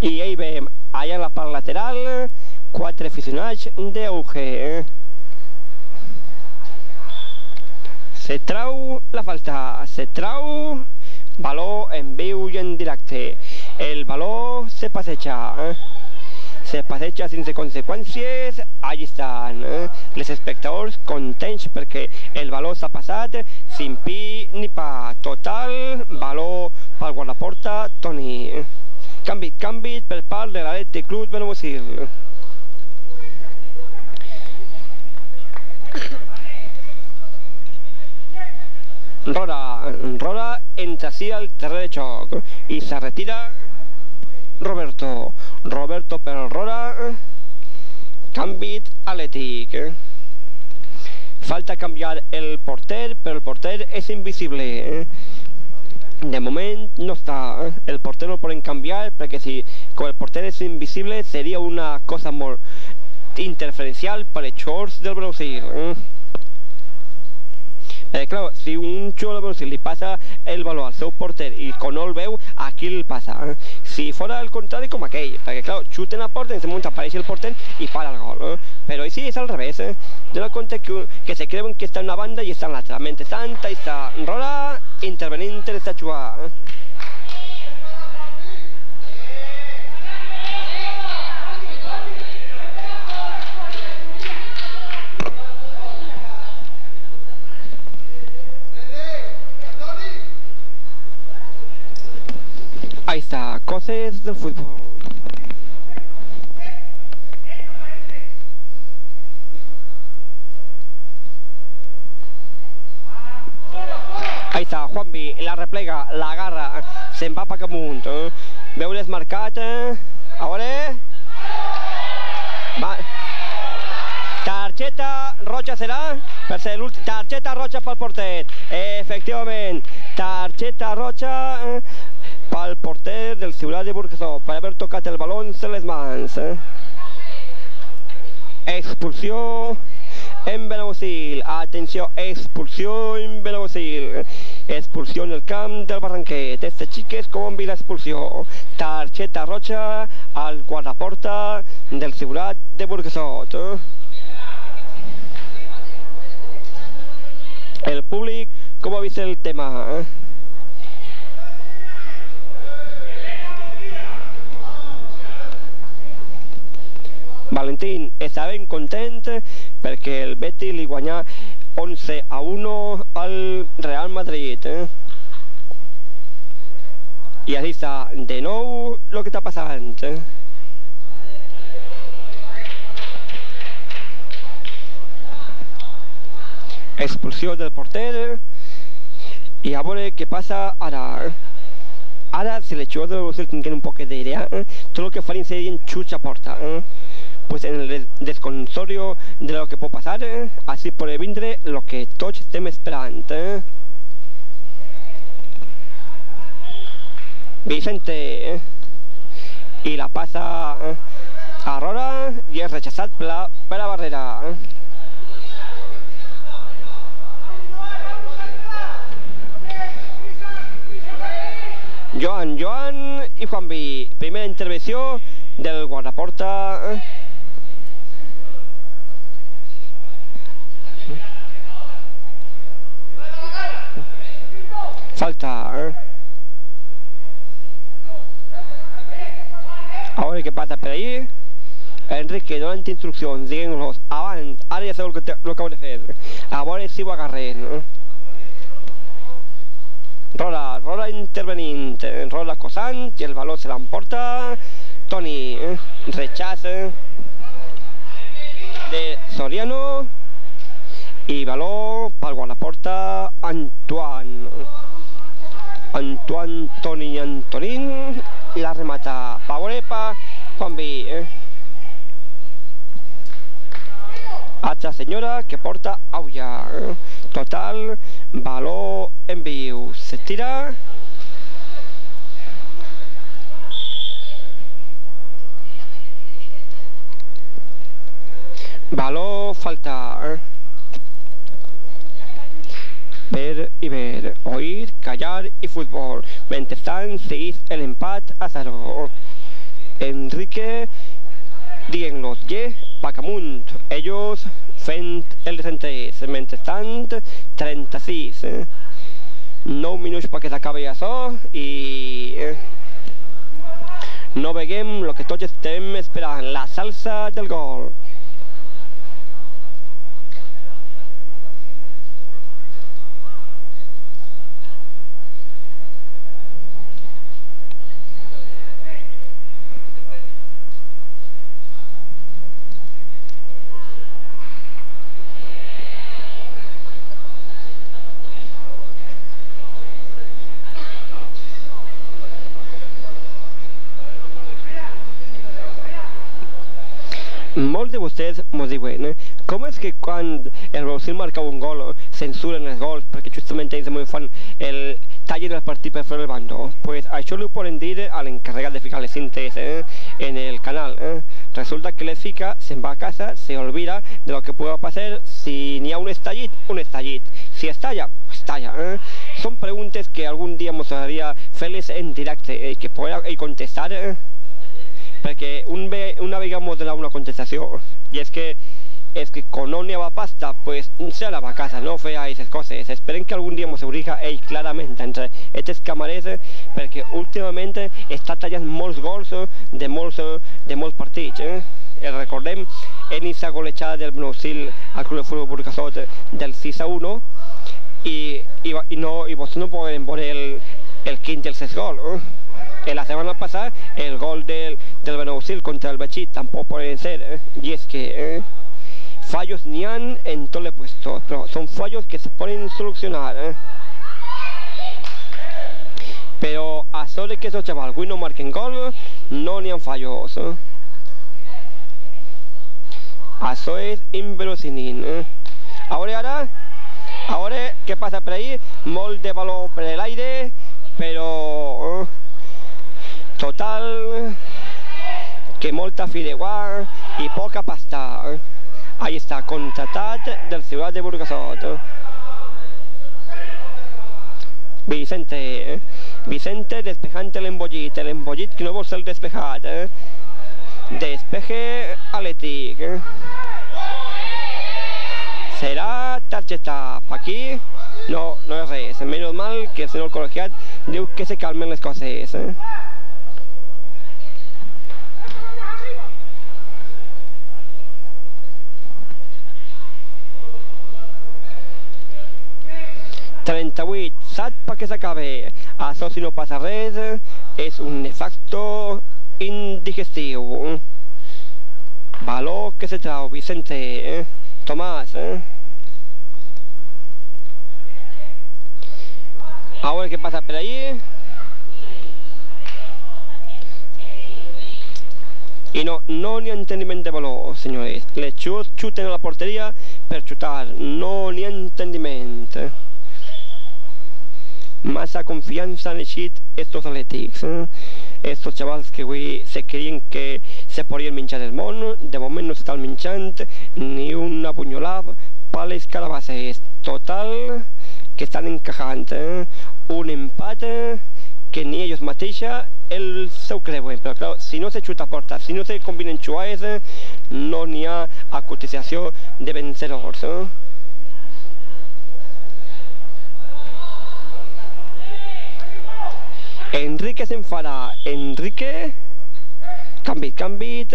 I ahí veiem, allà en la part lateral, quatre aficionats d'Auge. Eh? Se trau la falta, se trau baló en viu i en directe. El baló se passeja. Eh? se passeja sense conseqüències, allà estan eh? les espectadors contents perquè el baló s'ha passat sin pi ni pa. Total, baló pel guardaporta Toni. Canvi, canvi per part de l'Atlètic Club Benaguasil. Rora, Rora entra així al terreny de xoc i se retira Roberto. Roberto per Rora. Canvi atlètic. Falta canviar el porter, però el porter és invisible. De moment no està. El porter no el poden canviar perquè si com el porter és invisible seria una cosa molt interferencial per els shorts del Brasil. Eh, claro, si un jugador Brasil li passa el valor al seu porter i quan no el veu, a qui el passa? Eh? Si fora el contrari com aquell, perquè clar, xuten a porta, en aquest moment apareix el porter i para el gol. Eh? Però així és al revés, eh? Dona compte que, que se creuen que està en una banda i està en l'altra. Mentrestant, ahí està Rola intervenint en esta jugada. Eh? Replega, la agarra, se'n va per amunt. Eh? Veu desmarcat, eh? a veure... Va. Targeta roja serà per ser l'últim. Targeta roja pel porter. Efectivament, targeta roja eh, pel porter del Ciutat de Burguesó per haver tocat el baló en les mans. Eh? Expulsió en Benaguasil. Atenció, expulsió en Benaguasil. Expulsió en el camp del Barranquet. Este xiques com vi l'expulsió. Targeta roja al guardaporta del Ciutat de Burguesot. El públic, com ha vist el tema? Valentín està ben content perquè el Betis li guanyà 11 a 1 al Real Madrid. Eh? I així està, de nou, el que està passant. Eh? Expulsió del porter i a veure què passa ara. Ara, si les jugadors del Brasil tinguin un poc d'idea, eh? tot el que farien serien xuts a porta. Pues en el desconsorio de lo que puede pasar, eh? así puede vindre lo que tots estem esperant. Eh? Vicente eh? i la passa eh? a Rora i és rechaçat per la, barrera. Eh? Joan, Joan i Juanvi. Primera intervenció del guardaporta. Eh? Falta. Ahora qué pasa por ahí. Enrique, donant instruccions, diguem-los, abans, ara ja sabeu el que, te, que fer. A veure si ho agarren. Eh? Rola, Rola intervenint, Rola cosant i el valor se l'emporta Toni, eh? rechaça de Soriano i valor pel guardaporta Antoine. Antoine Toni Antonín la remata Pavorepa Juanvi eh? altra senyora que porta aulla eh? total valor en viu se tira valor falta eh? Ver y ver, oír, callar y fútbol. Mentrestant seguís el empat a 0. Enrique dient-los ye Pacamunt, ellos fent el desentrès. Mentrestant 36. Eh? 9 minuts perquè s'acabi això i eh? no veiem el que tots estem esperant, la salsa del gol. De vostès m'ho diuen, eh? com és que quan el Brasil marca un gol censuren els gols perquè justament ells molt fan el tallen el partit per fer el bando? Pues això ho poden dir a l'encarregat de les cintes eh? en el canal. Eh? Resulta que les fica, se'n va a casa, se olvida de lo que pueda pasar si n'hi ha un un estallit. si estalla, estalla. Eh? Són preguntes que algun dia ens agradaria fer-les en directe i que poder i contestar eh? Perquè un ve, una vegada ens donarà una contestació i és que es que con no lleva pasta, pues se la va a casa, no fea esas cosas. Esperen que algún día nos ubica ell clarament entre aquests camarers perquè últimament està tallant molts gols de molts, de molts partits. Eh? El recordem en esa golejada del Bronsil al Club de Fútbol Burgasot del 6 a 1 i, i, i, no, i vostès no poden veure el, el quint i el ses gol. Eh? En la setmana passada el gol del, del contra el Betxit tampoc poden ser. Eh? I és que... Eh? fallos ni han en todo el puesto, son fallos que se pueden solucionar. ¿eh? Pero a solo que esos chavales no marquen gol, no ni han fallos. Eso es inverosímil. ¿eh? Ahora, ahora, ahora, ¿qué pasa por ahí? Mol de balón por el aire, pero. Total que molta fideuà y poca pasta. Ahí està, contratat del Ciutat de Burgasot. Vicente? Vicente despejant l'embollit, l'embollit que no vol ser despejat. Eh? Despeje atlètic. Eh? Serà targeta. Pa aquí no, no és res. Menys mal que el senyor col·legiat diu que se calmen les coses. Eh? 38, sap perquè s'acabe. Això si no passa res és un nefacto indigestiu. Valor que se trau, Vicente, eh? Tomàs, eh? Ahora qué pasa por ahí. Y no, no ni entendiment de valor, señores. Les xut, xuten a la porteria per xutar. No ni entendiment. Eh? massa confianza eixit estos atlètics. Eh? Estos xavals que se creien que se podien menjar el món, de moment no s'estan menjant ni una punyolada per les calabasses. Total, que estan encajant. Eh? Un empat que ni ells mateixa el seu creuen, però clar, si no se xuta a porta, si no se combinen xuades, no n'hi ha acotització de vencedors. Eh? Enrique s'enfarà. Enrique... Canvi, canvi,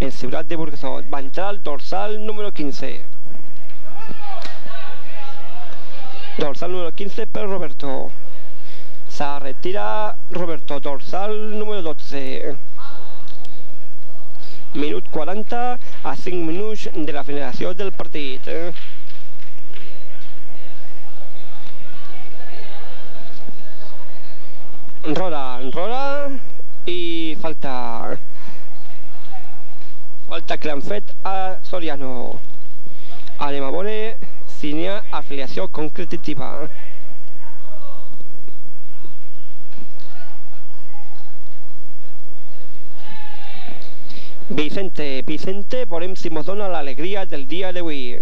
en Ciutat de Burgasot. Va entrar el dorsal número 15. Dorsal número 15 per Roberto. Se retira Roberto, dorsal número 12. Minut 40 a 5 minuts de la finalització del partit. Roda, roda i falta falta que l'han fet a Soriano anem a veure si n'hi ha afiliació concretitiva Vicente, Vicente, si mos dona l'alegria del dia d'avui.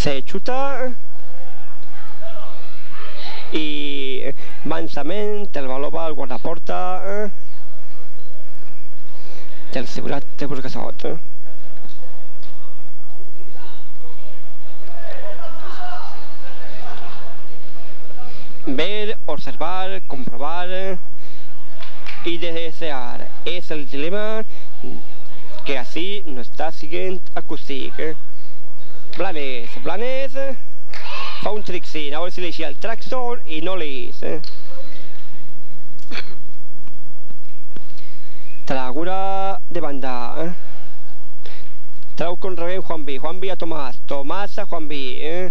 Se xuta i mansament el valor va al guardaporta eh, del Segurat de Burgasot. Ver, observar, comprobar y desear es el dilema que así no está siguiendo acústic. Blanes, Blanes fa un tricsin, a veure si li el tractor i no li és. Eh? Tragura de banda. Eh? Con revén Juan B. Juan B a Tomás. Tomás a Juan B. Eh?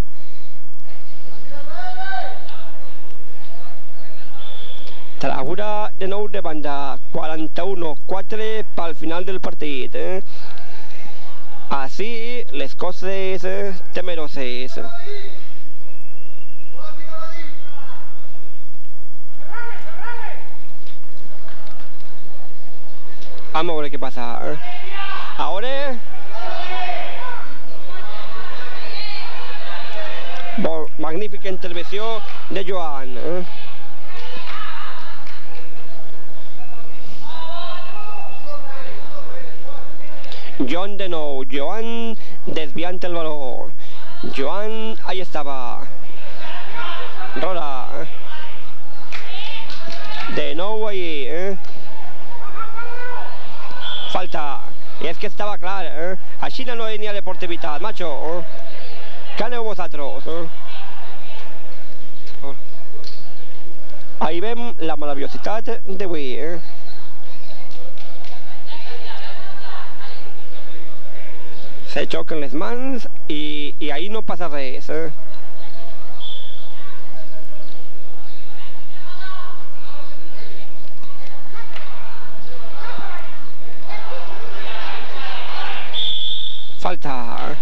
Tragura de nou de banda. 41-4 pel final del partit. Eh? Así les coses temeroses. Vamos a ver qué pasa. eh. Ahora... Magnífica intervención de Joan. John de nou, Joan desviante el balón. Joan, ahí estaba. Rola. De nou ahí, eh. Falta. Y es que estaba claro, eh. Així no hi ha deportivitat, macho. Eh. Què aneu vosaltres? Eh? Ahí vem la maravillositat d'avui, eh. Se xoquen les mans i, i ahí no passa res. Eh? Falta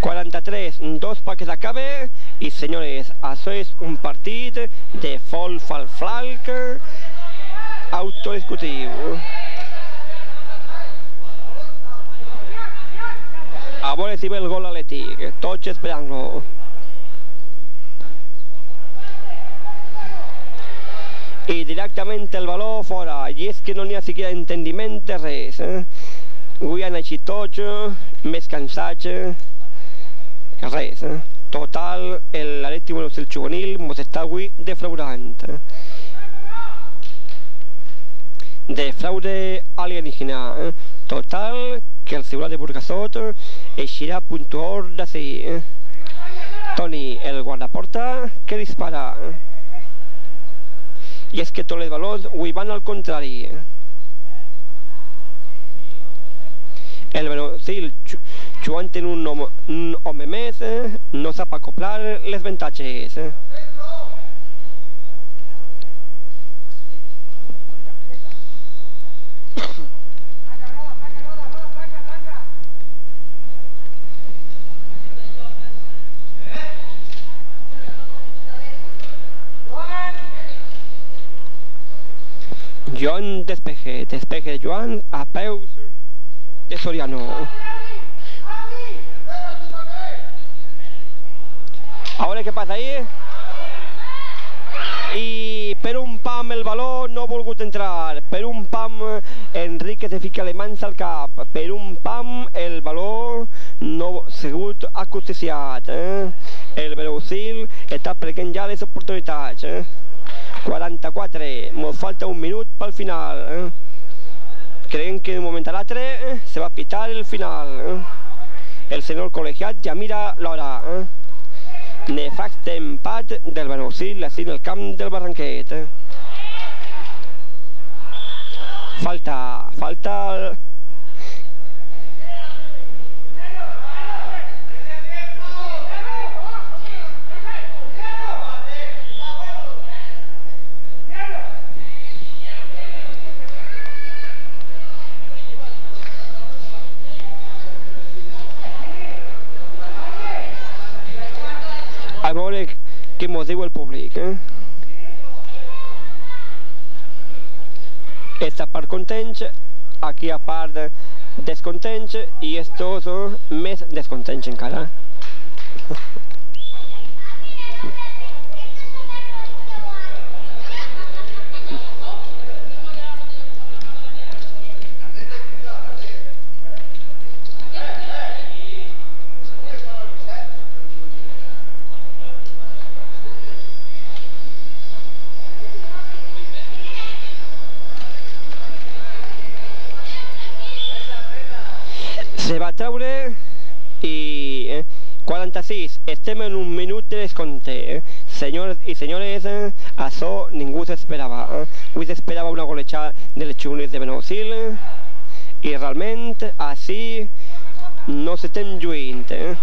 43, dos para que se acabe y señores, eso es un partido de fol fal flalc autodiscutivo. A veure si ve el gol atlètic, tots esperant-lo. I directament el baló fora, i és que no ha siquiera entendiment de res. Eh? Més cansats, que res. Eh? Total, l'Atlètic del juvenil mos està avui defraudant. Eh? De fraude alienígena. Eh? Total, que el Ciutat de Burgasot eixirà puntuador d'ací. Eh? Toni, el guardaporta, que dispara. I és que tots els valors avui van al contrari. Eh? El Benocil, jugant en un home, no sap acoplar les avantatges. Joan despeje, despeje de Joan a peus de Soriano. Ahora què passa ahí? I per un pam el baló no ha volgut entrar. Per un pam Enrique se fica les mans al cap. Un pam el baló no ha sigut. Eh? El Breusil està prenent ja les oportunitats. Eh? 44, mos falta un minut pel final. Eh? Creiem que de un moment a l'altre eh, se va pitar el final. Eh? El senyor col·legiat ja mira l'hora. Eh? Nefast empat del Benocil així en el camp del Barranquet. Eh? Falta, falta... a veure què mos diu el públic. Eh? Esta part contents, aquí a part descontents i estos són més descontents encara. se va treure i eh, 46, estem en un minut de descompte. Eh? Senyors i senyores, això ningú s'esperava. Eh? Avui s'esperava una golejada de les xunes de eh? i realment així no s'estem lluint. Eh?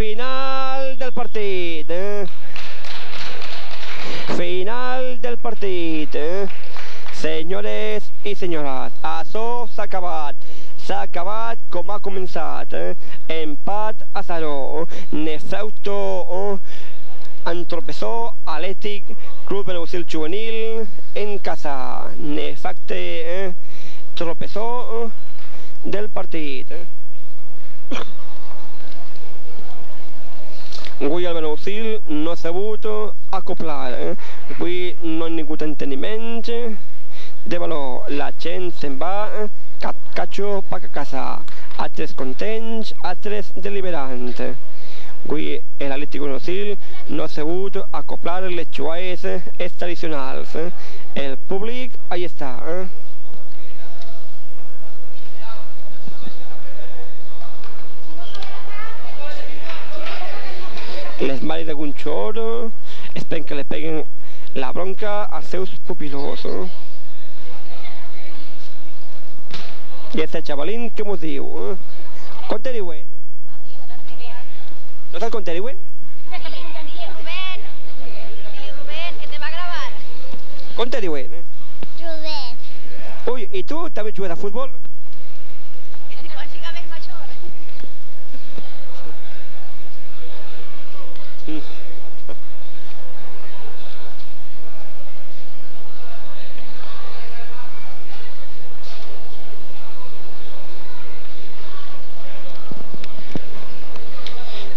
Final del partit. Eh? Final del partit. Eh? Senyores i senyores, això s'ha acabat. s'ha acabat com ha començat. Eh? Empat a 0. Nefeuto oh, entropezó Athletic Club Benausil Juvenil en casa. Nefacte eh? tropezó oh, del partit. Eh? Avui el Benausil no s'ha sabut acoplar. Eh? Avui no hi ha tingut enteniment de valor. La gent se'n va catxo pa casa. Altres contents, altres deliberant. Avui l'Atlètic Benausil no ha sabut acoplar les xuaes tradicionals. El públic, ahí està. Les mares de Gunchor esperen que le peguen la bronca als seus pupil·los. I este xavalín, què mos diu? Eh? Diuen? ¿No saps com te diuen? Rubén, sí, Rubén, que te va a grabar. Com te diuen? Eh? Rubén. Uy, ¿y tú també jugues a futbol?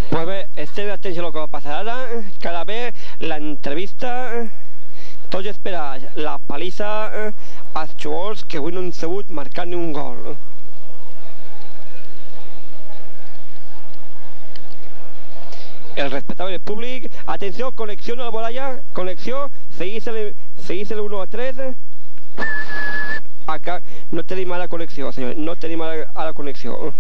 Pues bé, estén atents a lo que va passar ara, cada vez la entrevista, tots esperar la paliza als jugadors que avui no han sabut marcar ni un gol. El respetable públic. Atenció, connexió a la bolalla, connexió, seguís el, seguís el 1 a 3. Acá no tenéis mala conexión, señores, no tenéis mala a la conexión.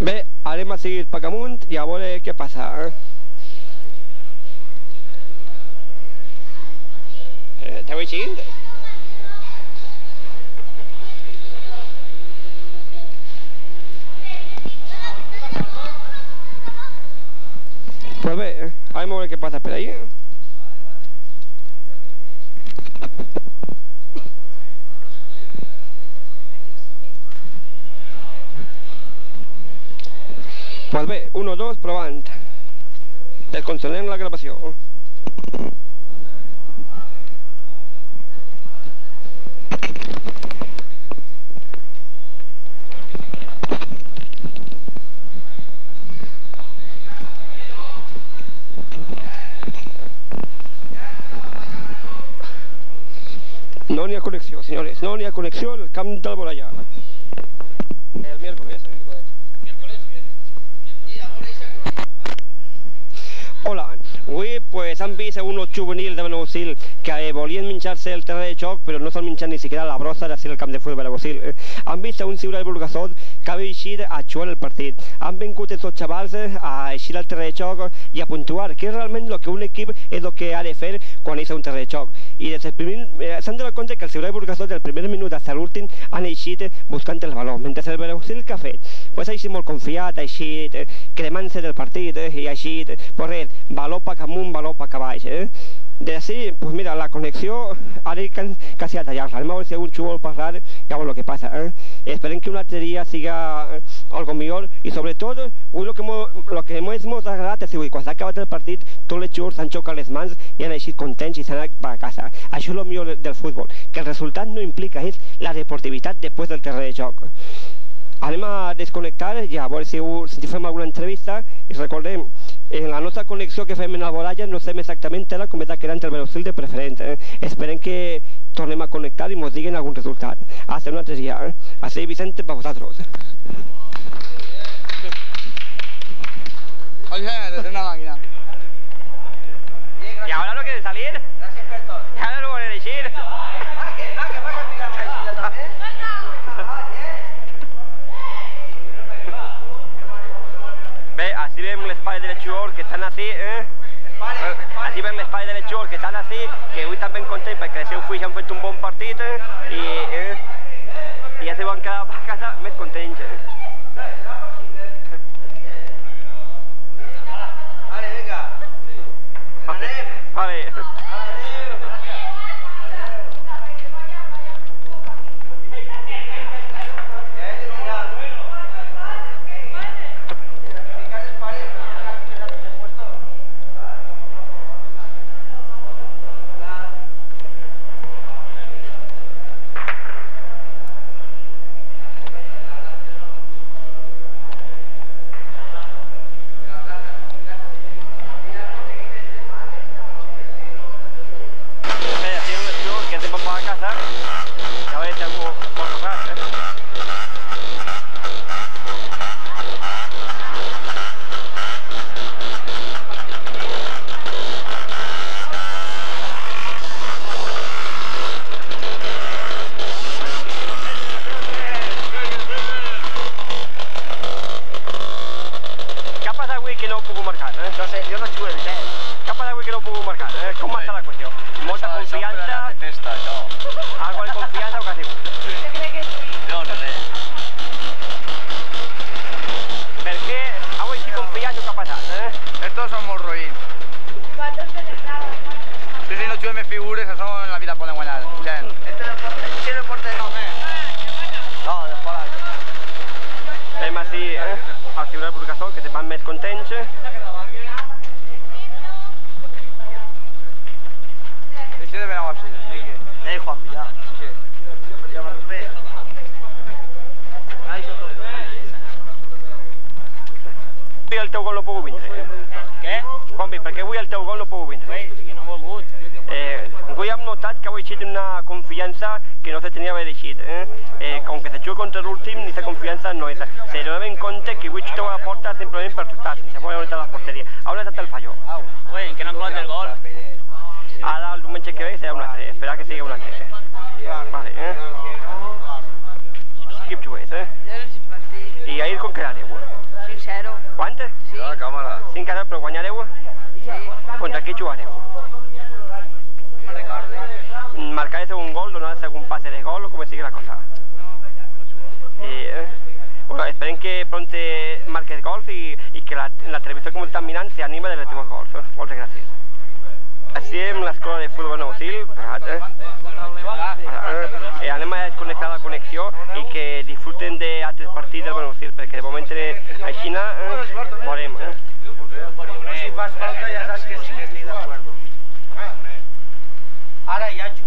Bé, anem a seguir per amunt i a veure què passa. Eh, Esteu així? Pues bé, eh? anem a veure què passa per ahí. Pues bé, 1, 2, provant. Desconsolem la gravació. No n'hi ha connexió, senyores, no n'hi ha connexió en el camp del Borallà. El miércoles. eh? Hola, avui pues, han vist uns juvenils de Benausil que eh, volien menjar-se el terreny de joc però no s'han menjat ni siquiera la brossa de ser el camp de futbol de Benausil. Eh, han vist un ciutat de Burgasot que ha eixit a jugar el partit. Han vingut els xavals eh, a eixir al terreny de joc i a puntuar, que és realment el que un equip és el que ha de fer quan a un terreny de joc. I des del primer, eh, s'han donat compte que el ciutat de Burgasot del primer minut fins a l'últim han eixit eh, buscant el valor, mentre el Benausil que ha fet? Pues ha eixit molt confiat, ha eixit eh, cremant-se del partit eh, i ha eixit, pues res, valor pa amunt, valor pa baix. Eh? De així, pues mira, la connexió ara can, quasi a tallar-la. Anem a veure si algun xu vol parlar i a veure el que passa. Eh? Esperem que un altre dia siga eh, algo millor i sobretot, avui el que, mo, lo que més ens ha agradat és que quan s'ha acabat el partit tots els jugadors s'han xocat les mans i han eixit contents i s'han anat per a casa. Això és el millor del futbol, que el resultat no implica, és la deportivitat després del terreny de joc. Anem a desconnectar i a veure si, si fem alguna entrevista i recordem, en la nostra connexió que fem en la voralla no sabem exactament ara com està quedant el velocil de preferent. Eh? Esperem que tornem a connectar i ens diguen algun resultat. Hasta un altre dia. Eh? Así Vicente para vosotros. Oye, desde una máquina. ¿Y ahora no quiere salir? Gracias, Bertol. Ya no lo voy a elegir. Bé, així veiem l'espai de jugadors que estan així, eh? Així veiem l'espai de jugadors que estan així, que ben contents perquè els seus fills han fet un bon partit eh? i, eh? i ja se van quedar a casa més contents. Falei. En la televisión televisió comunitat mirant s'anima de veure gols. Moltes gràcies. Així amb l'escola de futbol Nou Sil, eh? eh, anem a desconnectar la connexió i que disfruten d'altres partits del Nou Sil, perquè de moment a Xina eh, veurem. Eh? Si fas falta ja saps que sí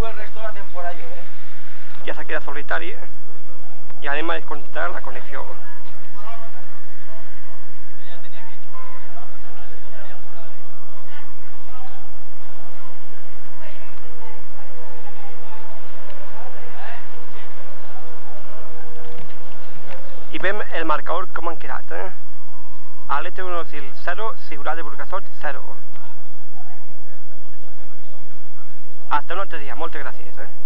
el resto de la temporada jo, eh? Ja s'ha quedat solitari i eh. anem a desconnectar la connexió. Observem el marcador com han quedat. Eh? Aleta Unosil 0, Sigurà de Burgassot 0. Hasta un altre dia, moltes gràcies. Eh?